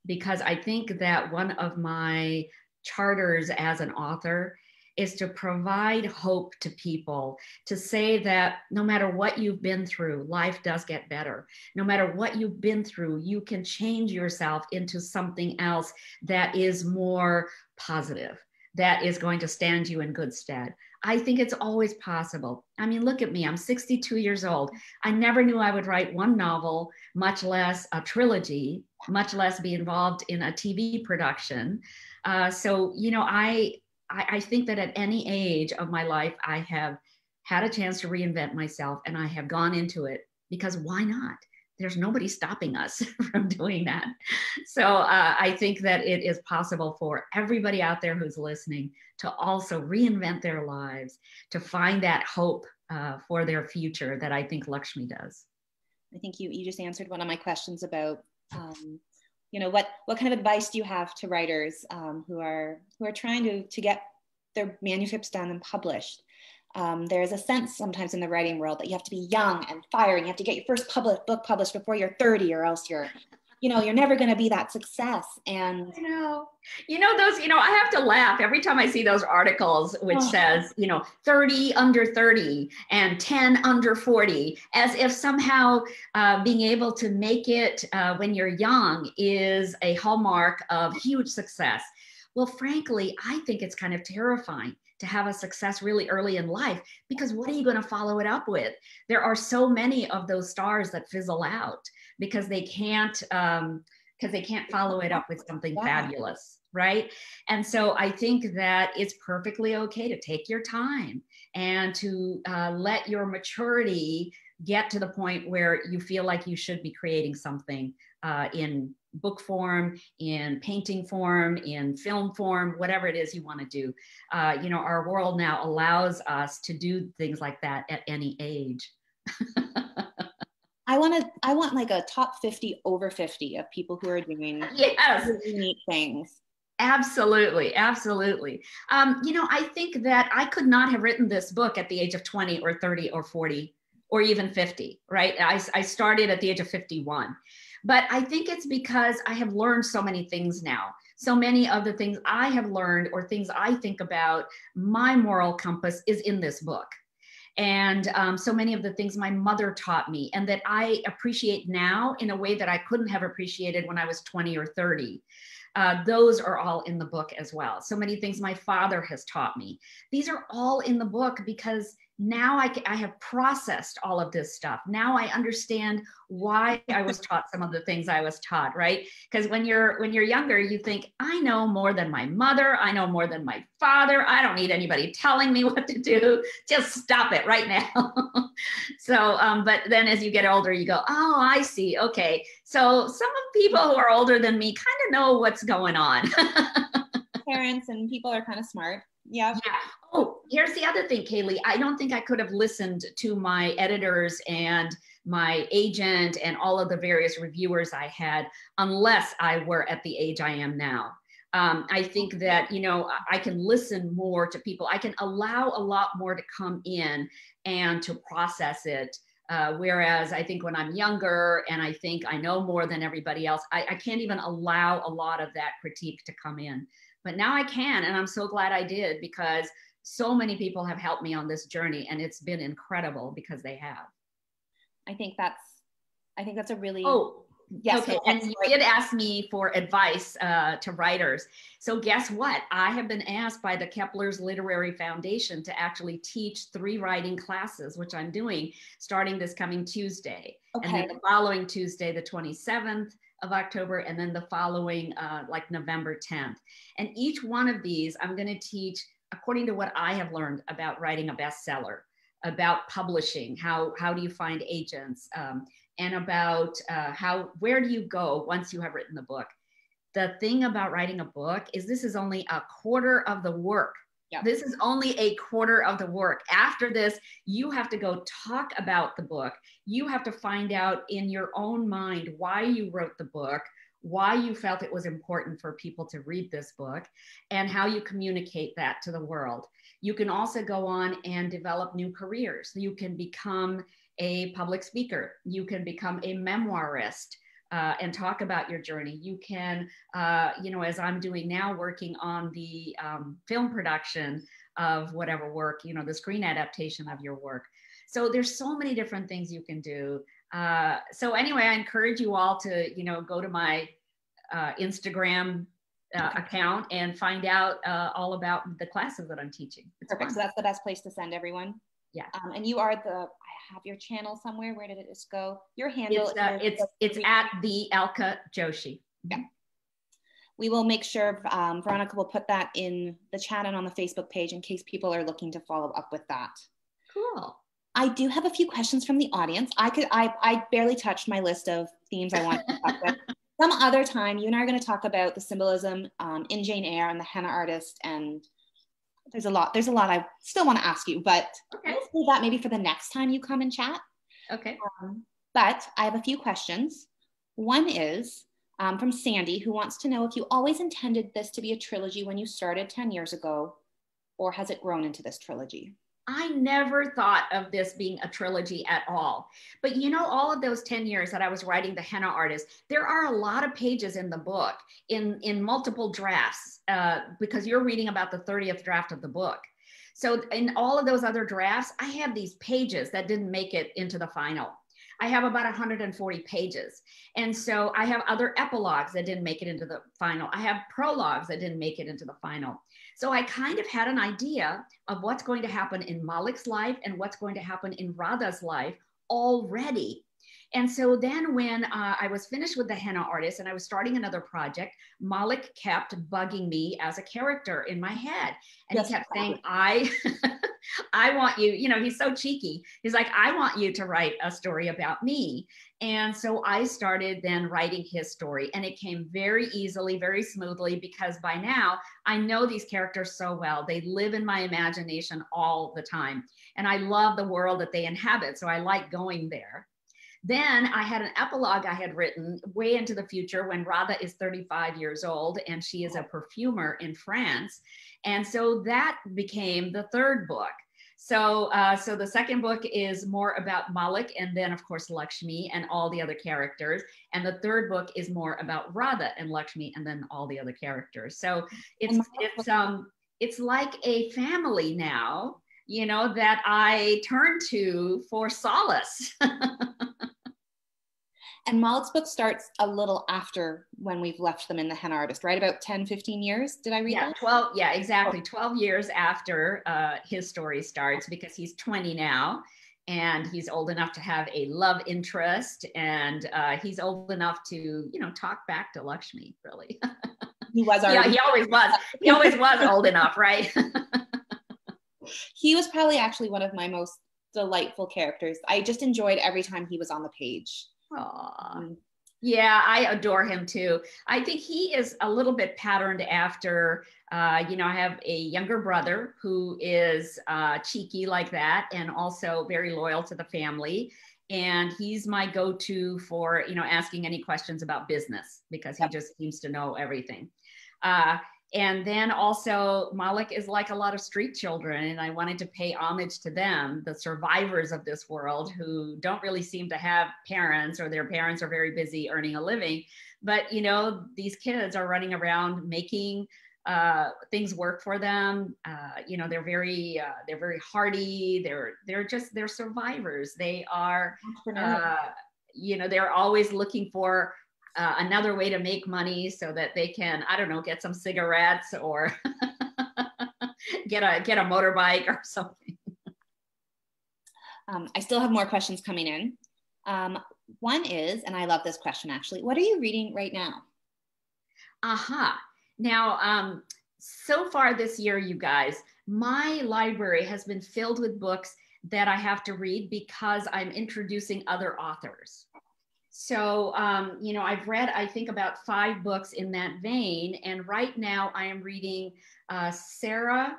because I think that one of my charters as an author is to provide hope to people, to say that no matter what you've been through, life does get better. No matter what you've been through, you can change yourself into something else that is more positive, that is going to stand you in good stead. I think it's always possible. I mean, look at me, I'm 62 years old. I never knew I would write one novel, much less a trilogy, much less be involved in a TV production. Uh, so, you know, I I, I think that at any age of my life, I have had a chance to reinvent myself and I have gone into it because why not? There's nobody stopping us [LAUGHS] from doing that. So uh, I think that it is possible for everybody out there who's listening to also reinvent their lives, to find that hope uh, for their future that I think Lakshmi does. I think you, you just answered one of my questions about um, you know what what kind of advice do you have to writers um, who are who are trying to to get their manuscripts done and published? Um, there's a sense sometimes in the writing world that you have to be young and firing you have to get your first public book published before you're 30 or else you're you know, you're never going to be that success. And you know, you know, those, you know, I have to laugh every time I see those articles, which oh. says, you know, 30 under 30 and 10 under 40, as if somehow uh, being able to make it uh, when you're young is a hallmark of huge success. Well, frankly, I think it's kind of terrifying to have a success really early in life because what are you going to follow it up with? There are so many of those stars that fizzle out because they can't um, because they can't follow it up with something fabulous right and so i think that it's perfectly okay to take your time and to uh, let your maturity get to the point where you feel like you should be creating something uh, in book form, in painting form, in film form, whatever it is you want to do. Uh, you know, our world now allows us to do things like that at any age. [LAUGHS] I want to. I want like a top fifty over fifty of people who are doing yes. neat things. Absolutely, absolutely. Um, you know, I think that I could not have written this book at the age of twenty or thirty or forty or even fifty. Right? I, I started at the age of fifty-one, but I think it's because I have learned so many things now. So many of the things I have learned or things I think about, my moral compass is in this book and um, so many of the things my mother taught me and that I appreciate now in a way that I couldn't have appreciated when I was 20 or 30. Uh, those are all in the book as well. So many things my father has taught me. These are all in the book because now I, I have processed all of this stuff. Now I understand why I was taught some of the things I was taught, right? Because when you're when you're younger, you think I know more than my mother, I know more than my father. I don't need anybody telling me [LAUGHS] what to do. Just stop it right now. [LAUGHS] so, um, but then as you get older, you go, oh, I see. Okay, so some of people who are older than me kind of know what's going on. [LAUGHS] Parents and people are kind of smart. Yeah. Yeah. Here's the other thing, Kaylee. I don't think I could have listened to my editors and my agent and all of the various reviewers I had unless I were at the age I am now. Um, I think that, you know, I can listen more to people. I can allow a lot more to come in and to process it. Uh, whereas I think when I'm younger and I think I know more than everybody else, I, I can't even allow a lot of that critique to come in. But now I can, and I'm so glad I did because so many people have helped me on this journey, and it's been incredible because they have. I think that's, I think that's a really oh yes. Okay, and you did ask me for advice uh, to writers. So guess what? I have been asked by the Kepler's Literary Foundation to actually teach three writing classes, which I'm doing starting this coming Tuesday, okay. and then the following Tuesday, the 27th of October and then the following uh, like November 10th. And each one of these, I'm going to teach according to what I have learned about writing a bestseller, about publishing, how, how do you find agents, um, and about uh, how, where do you go once you have written the book. The thing about writing a book is this is only a quarter of the work yeah. This is only a quarter of the work. After this, you have to go talk about the book. You have to find out in your own mind why you wrote the book, why you felt it was important for people to read this book, and how you communicate that to the world. You can also go on and develop new careers. You can become a public speaker, you can become a memoirist. uh, and talk about your journey. You can, uh, you know, as I'm doing now, working on the um, film production of whatever work, you know, the screen adaptation of your work. So there's so many different things you can do. Uh, so anyway, I encourage you all to, you know, go to my uh, Instagram uh, account and find out uh, all about the classes that I'm teaching. It's Perfect. Fun. So that's the best place to send everyone. Yeah. Um, and you are the. I have your channel somewhere. Where did it just go? Your handle. It's uh, it's, it's at the Alka Joshi. Yeah. We will make sure um, Veronica will put that in the chat and on the Facebook page in case people are looking to follow up with that. Cool. I do have a few questions from the audience. I could I I barely touched my list of themes I want to talk about. [LAUGHS] some other time, you and I are going to talk about the symbolism um, in Jane Eyre and the henna artist. And there's a lot, there's a lot I still want to ask you, but okay. let's do that maybe for the next time you come and chat. Okay. Um, but I have a few questions. One is um, from Sandy, who wants to know if you always intended this to be a trilogy when you started 10 years ago, or has it grown into this trilogy? I never thought of this being a trilogy at all. But you know, all of those 10 years that I was writing The Henna Artist, there are a lot of pages in the book in, in multiple drafts uh, because you're reading about the 30th draft of the book. So in all of those other drafts, I have these pages that didn't make it into the final. I have about 140 pages. And so I have other epilogues that didn't make it into the final. I have prologues that didn't make it into the final. So I kind of had an idea of what's going to happen in Malik's life and what's going to happen in Radha's life already. And so then when uh, I was finished with the henna artist and I was starting another project, Malik kept bugging me as a character in my head. And yes, he kept saying, I [LAUGHS] I want you, you know, he's so cheeky. He's like, I want you to write a story about me. And so I started then writing his story, and it came very easily, very smoothly, because by now I know these characters so well. They live in my imagination all the time. And I love the world that they inhabit. So I like going there. Then I had an epilogue I had written way into the future when Radha is 35 years old and she is a perfumer in France. And so that became the third book. So, uh, so the second book is more about Malik, and then of course Lakshmi and all the other characters. And the third book is more about Radha and Lakshmi, and then all the other characters. So it's it's um it's like a family now, you know, that I turn to for solace. [LAUGHS] And Malik's book starts a little after when we've left them in the hen artist, right? About 10, 15 years. Did I read yeah, that? 12. Yeah, exactly. 12 years after uh, his story starts because he's 20 now and he's old enough to have a love interest and uh, he's old enough to, you know, talk back to Lakshmi, really. [LAUGHS] He was already. yeah, he always was. [LAUGHS] He always was old enough, right? he was probably actually one of my most delightful characters. I just enjoyed every time he was on the page. Aww. Mm. Yeah, I adore him too. I think he is a little bit patterned after, uh, you know, I have a younger brother who is uh, cheeky like that and also very loyal to the family. And he's my go to for, you know, asking any questions about business because he just seems to know everything. Uh, and then also Malik is like a lot of street children and I wanted to pay homage to them, the survivors of this world who don't really seem to have parents or their parents are very busy earning a living. But you know, these kids are running around making uh, things work for them. Uh, you know, they're very uh, they're very hardy. They're they're just they're survivors. They are uh, you know they're always looking for uh, another way to make money so that they can i don't know get some cigarettes or [LAUGHS] get a get a motorbike or [LAUGHS] something. Um, i still have more questions coming in. Um, one is and i love this question actually what are you reading right now? Aha. Uh-huh. now um, so far this year you guys my library has been filled with books that i have to read because i'm introducing other authors so, um, you know, I've read, I think, about five books in that vein. And right now I am reading uh, Sarah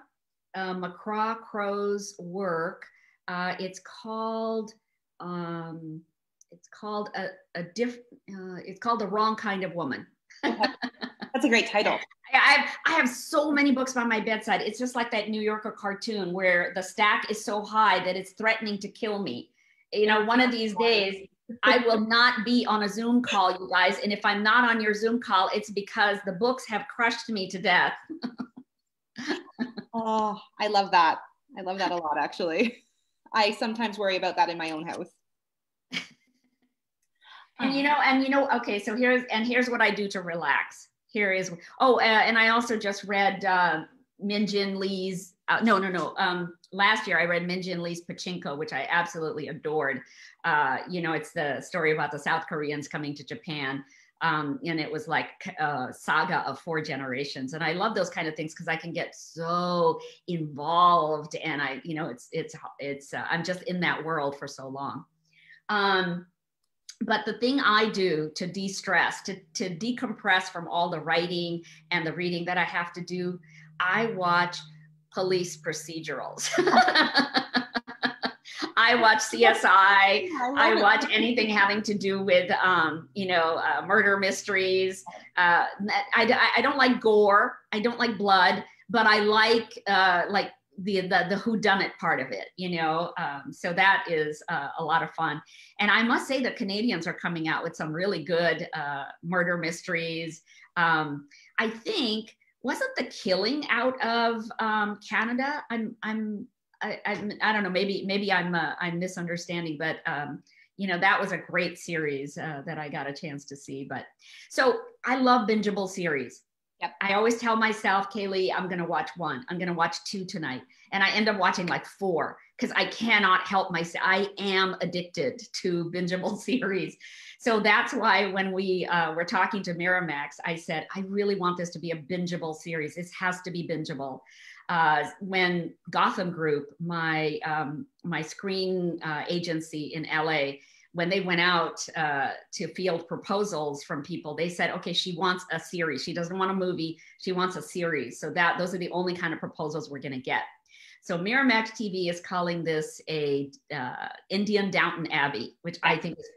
uh, McCraw Crow's work. Uh, it's called, um, it's called a, a diff, uh, it's called The Wrong Kind of Woman. That's a great title. [LAUGHS] I have, I have so many books by my bedside. It's just like that New Yorker cartoon where the stack is so high that it's threatening to kill me. You know, one of these days, I will not be on a Zoom call, you guys. And if I'm not on your Zoom call, it's because the books have crushed me to death. [LAUGHS] oh, I love that. I love that a lot, actually. I sometimes worry about that in my own house. and you know, and you know, okay, so here's and here's what I do to relax. Here is oh, uh, and I also just read uh, Min Jin Lee's. Uh, no, no, no. Um, last year I read Min Jin Lee's Pachinko, which I absolutely adored. Uh, you know, it's the story about the South Koreans coming to Japan. Um, and it was like a saga of four generations. And I love those kind of things because I can get so involved, and I, you know, it's it's it's uh, I'm just in that world for so long. Um, but the thing I do to de-stress, to to decompress from all the writing and the reading that I have to do, I watch police procedurals. [LAUGHS] I watch [LAUGHS] CSI. I, watch anything having to do with, um, you know, uh, murder mysteries. Uh, I, I don't like gore. I don't like blood, but I like uh, like the the the who done it part of it. You know, um, so that is uh, a lot of fun. And I must say, the Canadians are coming out with some really good uh, murder mysteries. Um, I think wasn't the killing out of um, Canada. I'm I'm I, I, I, don't know, maybe, maybe I'm, uh, I'm misunderstanding, but, um, you know, that was a great series uh, that I got a chance to see. But so I love bingeable series. Yep. I always tell myself, Kaylee, I'm going to watch one. I'm going to watch two tonight. And I end up watching like four because I cannot help myself. I am addicted to bingeable [LAUGHS] series. So that's why when we uh, were talking to Miramax, I said, I really want this to be a bingeable series. This has to be bingeable uh, when Gotham Group, my um, my screen uh, agency in LA, when they went out uh, to field proposals from people, they said, okay, she wants a series. She doesn't want a movie. She wants a series. So that those are the only kind of proposals we're going to get. So Miramax TV is calling this a uh, Indian Downton Abbey, which I think is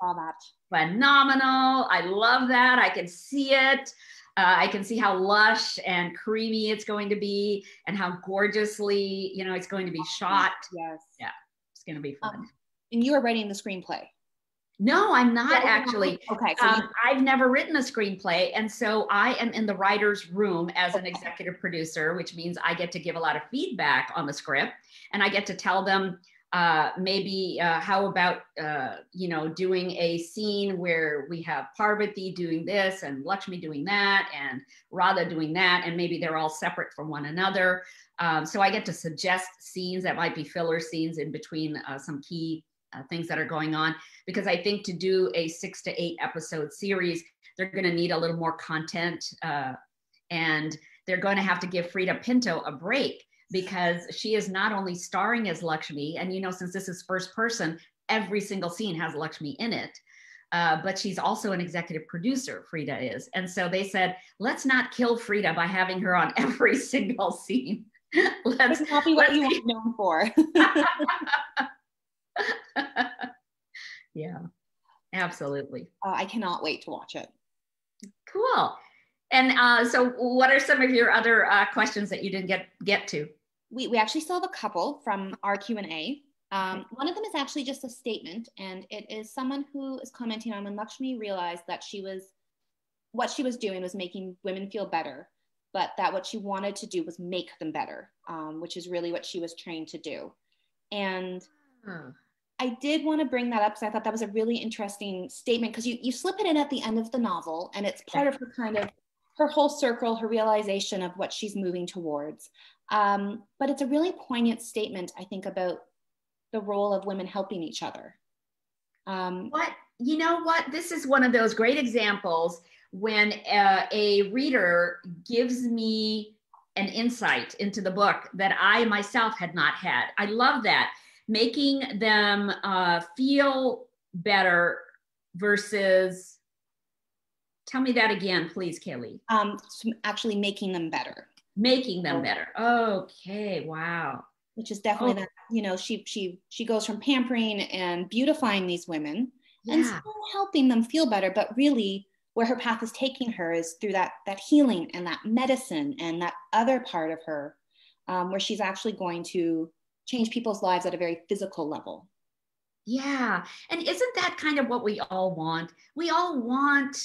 phenomenal. I love that. I can see it. Uh, I can see how lush and creamy it's going to be and how gorgeously, you know, it's going to be shot. Yes. Yeah. It's going to be fun. Um, and you are writing the screenplay. No, I'm not actually. Okay. So um, I've never written a screenplay. And so I am in the writer's room as an executive producer, which means I get to give a lot of feedback on the script and I get to tell them, uh, maybe uh, how about uh, you know doing a scene where we have Parvati doing this and Lakshmi doing that and Radha doing that, and maybe they're all separate from one another. Um, so I get to suggest scenes that might be filler scenes in between uh, some key uh, things that are going on because I think to do a six to eight episode series, they're going to need a little more content uh, and they're going to have to give Freida Pinto a break because she is not only starring as Lakshmi, and you know, since this is first person, every single scene has Lakshmi in it. Uh, but she's also an executive producer, Freida is. And so they said, let's not kill Freida by having her on [LAUGHS] every single scene. [LAUGHS] let's be what you want known for. [LAUGHS] [LAUGHS] yeah, absolutely. Uh, I cannot wait to watch it. Cool. And uh, so, what are some of your other uh, questions that you didn't get get to? we, we actually still have a couple from our Q&A. Um, one of them is actually just a statement, and it is someone who is commenting on when Lakshmi realized that she was, what she was doing was making women feel better, but that what she wanted to do was make them better, um, which is really what she was trained to do. And hmm. I did want to bring that up because I thought that was a really interesting statement because you, you slip it in at the end of the novel, and it's part of her kind of her whole circle, her realization of what she's moving towards. Um, but it's a really poignant statement, I think, about the role of women helping each other. Um, what you know what this is one of those great examples when uh, a reader gives me an insight into the book that I myself had not had. I love that making them uh, feel better versus. Tell me that again, please, Kelly. Um, actually, making them better making them better. Okay, wow. Which is definitely oh. that, you know, she she she goes from pampering and beautifying these women yeah. and still helping them feel better, but really where her path is taking her is through that that healing and that medicine and that other part of her um, where she's actually going to change people's lives at a very physical level Yeah. And isn't that kind of what we all want? We all want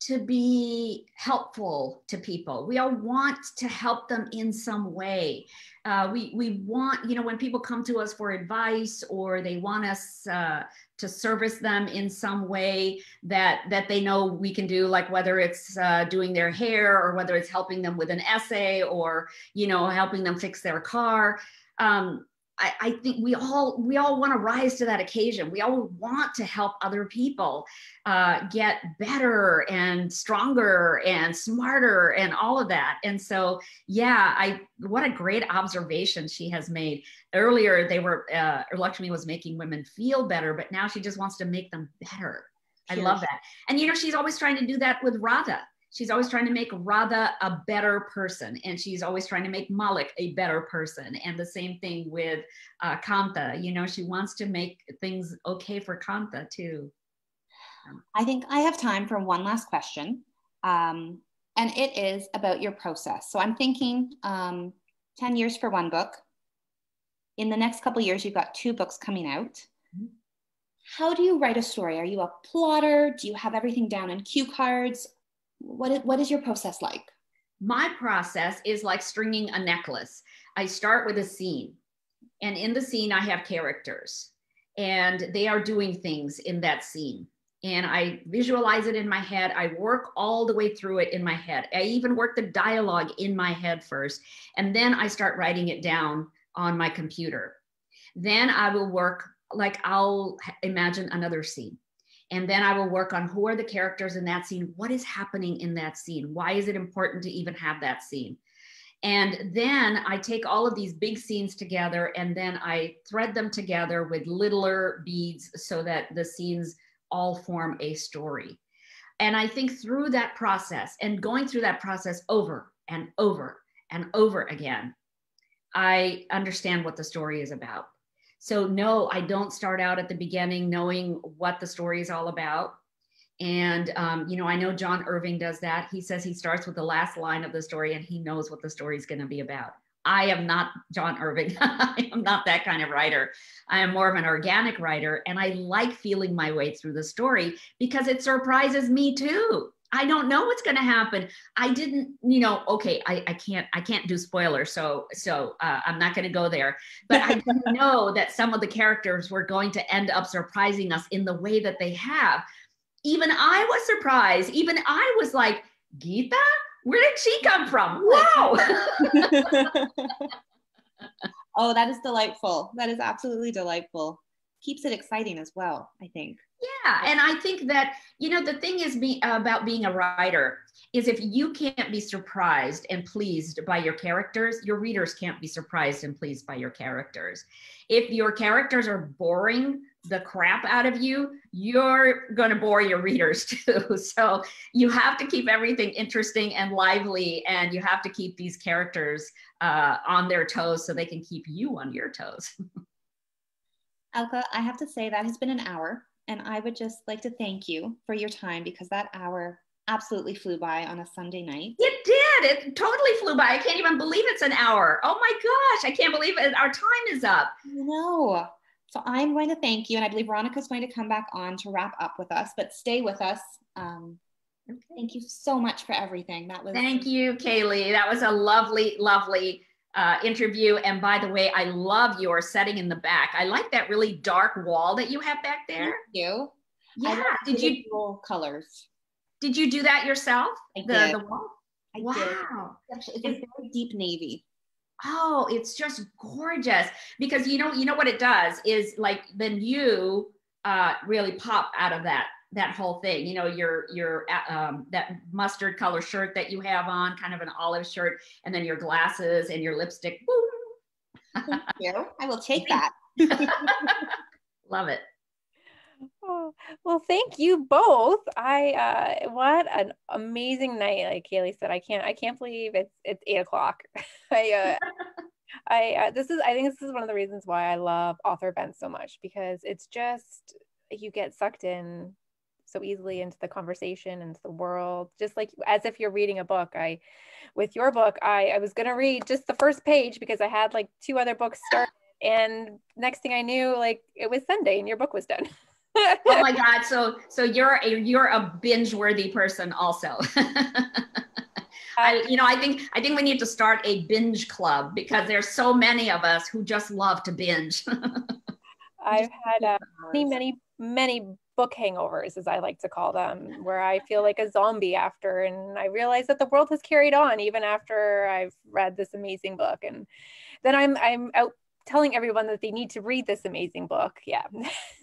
to be helpful to people. We all want to help them in some way. Uh, we we want you know when people come to us for advice or they want us uh, to service them in some way that that they know we can do, like whether it's uh, doing their hair or whether it's helping them with an essay or you know helping them fix their car. Um, I, I, think we all we all want to rise to that occasion. We all want to help other people uh, get better and stronger and smarter and all of that. And so, yeah, I what a great observation she has made. Earlier, they were uh, Lakshmi was making women feel better, but now she just wants to make them better. I love that. And you know, she's always trying to do that with Radha she's always trying to make Radha a better person, and she's always trying to make Malik a better person. And the same thing with uh, Kanta. You know, she wants to make things okay for Kanta too. I think I have time for one last question, um, and it is about your process. So I'm thinking um, ten years for one book. In the next couple years, you've got two books coming out. Mm-hmm. How do you write a story? Are you a plotter? Do you have everything down in cue cards? What is, what is your process like? My process is like stringing a necklace. I start with a scene, and in the scene, I have characters, and they are doing things in that scene. And I visualize it in my head. I work all the way through it in my head. I even work the dialogue in my head first, and then I start writing it down on my computer. Then I will work like I'll imagine another scene and then I will work on who are the characters in that scene. What is happening in that scene? Why is it important to even have that scene? And then I take all of these big scenes together and then I thread them together with littler beads so that the scenes all form a story. And I think through that process and going through that process over and over and over again, I understand what the story is about. So, no, I don't start out at the beginning knowing what the story is all about. And, um, you know, I know John Irving does that. He says he starts with the last line of the story and he knows what the story is going to be about. I am not John Irving. [LAUGHS] I am not that kind of writer. I am more of an organic writer. And I like feeling my way through the story because it surprises me too. I don't know what's going to happen. I didn't, you know, okay, I, I can't, I can't do spoilers. So, so uh, I'm not going to go there, but I didn't [LAUGHS] know that some of the characters were going to end up surprising us in the way that they have. Even I was surprised. Even I was like, Geeta, where did she come from? Wow. [LAUGHS] oh, that is delightful. That is absolutely delightful. Keeps it exciting as well, I think. Yeah, and I think that you know the thing is be, about being a writer is if you can't be surprised and pleased by your characters, your readers can't be surprised and pleased by your characters. If your characters are boring the crap out of you, you're going to bore your readers [LAUGHS] too. So you have to keep everything interesting and lively, and you have to keep these characters uh, on their toes so they can keep you on your toes. [LAUGHS] Alka, I have to say that has been an hour. And I would just like to thank you for your time because that hour absolutely flew by on a Sunday night. It did. It totally flew by. I can't even believe it's an hour. Oh my gosh. I can't believe it. Our time is up. No. So I'm going to thank you. And I believe Veronica's going to come back on to wrap up with us, but stay with us. Um, okay. Thank you so much for everything. That was. Thank you, Kaylee. That was a lovely, lovely uh, interview. And by the way, I love your setting in the back. I like that really dark wall that you have back there. Thank you. Yeah. Did you colors? Did you do that yourself? I the, did. The wall. I wow. Did. It's, a very deep navy. Oh, it's just gorgeous because you know you know what it does is like then you uh, really pop out of that that whole thing you know your your uh, um, that mustard color shirt that you have on kind of an olive shirt and then your glasses and your lipstick. Thank you. i will take that. [LAUGHS] Love it. Oh, well thank you both. I uh what an amazing night like kaylee said. I can't i can't believe it's it's eight o'clock. [LAUGHS] I uh [LAUGHS] I uh, this is I think this is one of the reasons why I love author events so much because it's just you get sucked in so easily into the conversation into the world just like as if you're reading a book i with your book i i was going to read just the first page because i had like two other books started And next thing I knew, like it was Sunday and your book was done. oh my [LAUGHS] God. So, so you're a, you're a binge worthy person also. [LAUGHS] I, you know, I think I think we need to start a binge club because there's so many of us who just love to binge. [LAUGHS] I've had uh, many, many, many book hangovers, as I like to call them, where I feel like a zombie after, and I realize that the world has carried on even after I've read this amazing book, and then I'm I'm out telling everyone that they need to read this amazing book. Yeah.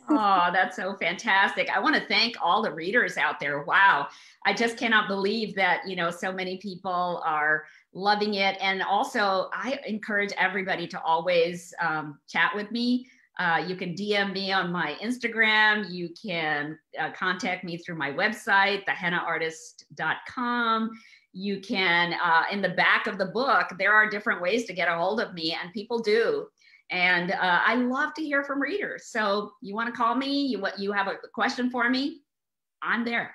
oh, [LAUGHS] that's so fantastic. I want to thank all the readers out there. Wow. I just cannot believe that, you know, so many people are loving it. And also, I encourage everybody to always um, chat with me. Uh, you can DM me on my Instagram. You can uh, contact me through my website, thehennaartist.com. You can, uh, in the back of the book, there are different ways to get a hold of me, and people do. And uh, I love to hear from readers. So you want to call me? You what? You have a question for me? I'm there.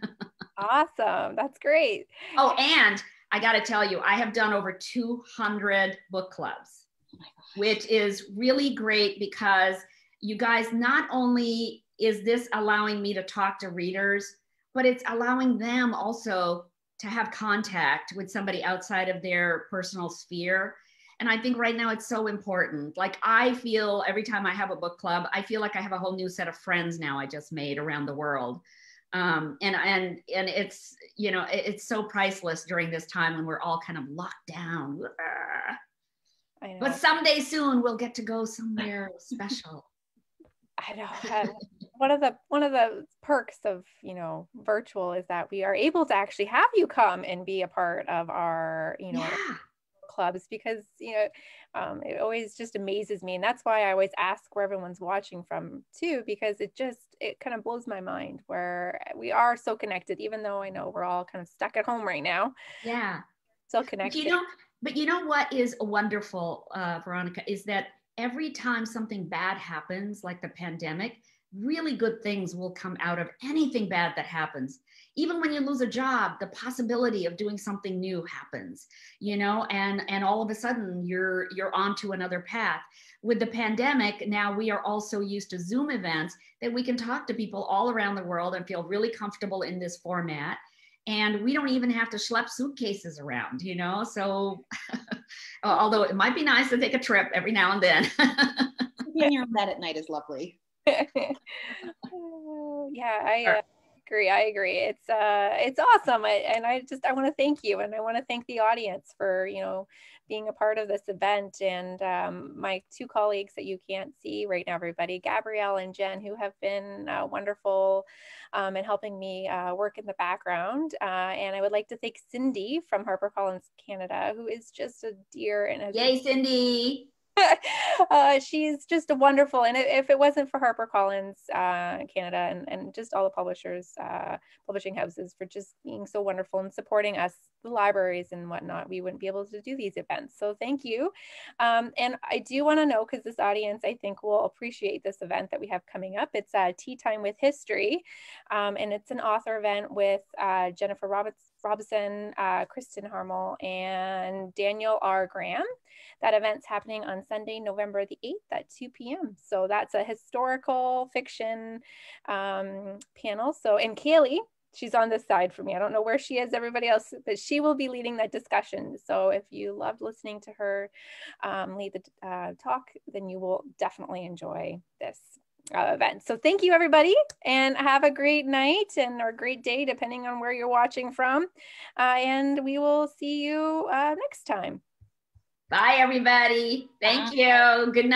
[LAUGHS] awesome. That's great. Oh, and I got to tell you, I have done over 200 book clubs, which is really great because you guys not only is this allowing me to talk to readers, but it's allowing them also to have contact with somebody outside of their personal sphere and I think right now it's so important. Like I feel every time I have a book club, I feel like I have a whole new set of friends now I just made around the world. Um, and and and it's you know it's so priceless during this time when we're all kind of locked down. But someday soon we'll get to go somewhere special. [LAUGHS] I know. one of the one of the perks of you know virtual is that we are able to actually have you come and be a part of our you know yeah. clubs because you know um, it always just amazes me. And that's why i always ask where everyone's watching from too because it just it kind of blows my mind where we are so connected even though i know we're all kind of stuck at home right now. Yeah. Still connected you know but you know what is wonderful uh, veronica is that every time something bad happens like the pandemic really good things will come out of anything bad that happens. Even when you lose a job the possibility of doing something new happens you know and and all of a sudden you're you're onto another path. With the pandemic now we are also used to zoom events that we can talk to people all around the world and feel really comfortable in this format and we don't even have to schlep suitcases around you know so [LAUGHS] although it might be nice to take a trip every now and then [LAUGHS] being [LAUGHS] your bed at night is lovely yeah i uh, agree. I agree. It's uh, it's awesome, I, and I just I want to thank you, and I want to thank the audience for you know being a part of this event, and um, my two colleagues that you can't see right now, everybody, Gabrielle and Jen, who have been uh, wonderful um, and helping me uh, work in the background. Uh, and I would like to thank Cindy from HarperCollins Canada, who is just a dear and a yay, Cindy. [LAUGHS] uh, she's just a wonderful. And if it wasn't for HarperCollins uh, Canada and, and just all the publishers, uh, publishing houses for just being so wonderful and supporting us, the libraries and whatnot, we wouldn't be able to do these events. So thank you. Um, and I do want to know because this audience, I think, will appreciate this event that we have coming up. It's a Tea Time with History, um, and it's an author event with uh, Jennifer Roberts. Robson, uh, Kristen Harmel, and Daniel R. Graham. That event's happening on Sunday, November the 8th at 2 p.m. So that's a historical fiction um, panel. So, and Kaylee, she's on this side for me. I don't know where she is, everybody else, but she will be leading that discussion. So if you loved listening to her um, lead the uh, talk, then you will definitely enjoy this uh, event. So thank you everybody and have a great night and or great day depending on where you're watching from. Uh, and we will see you uh, next time. Bye everybody. Thank Bye. you. Good night.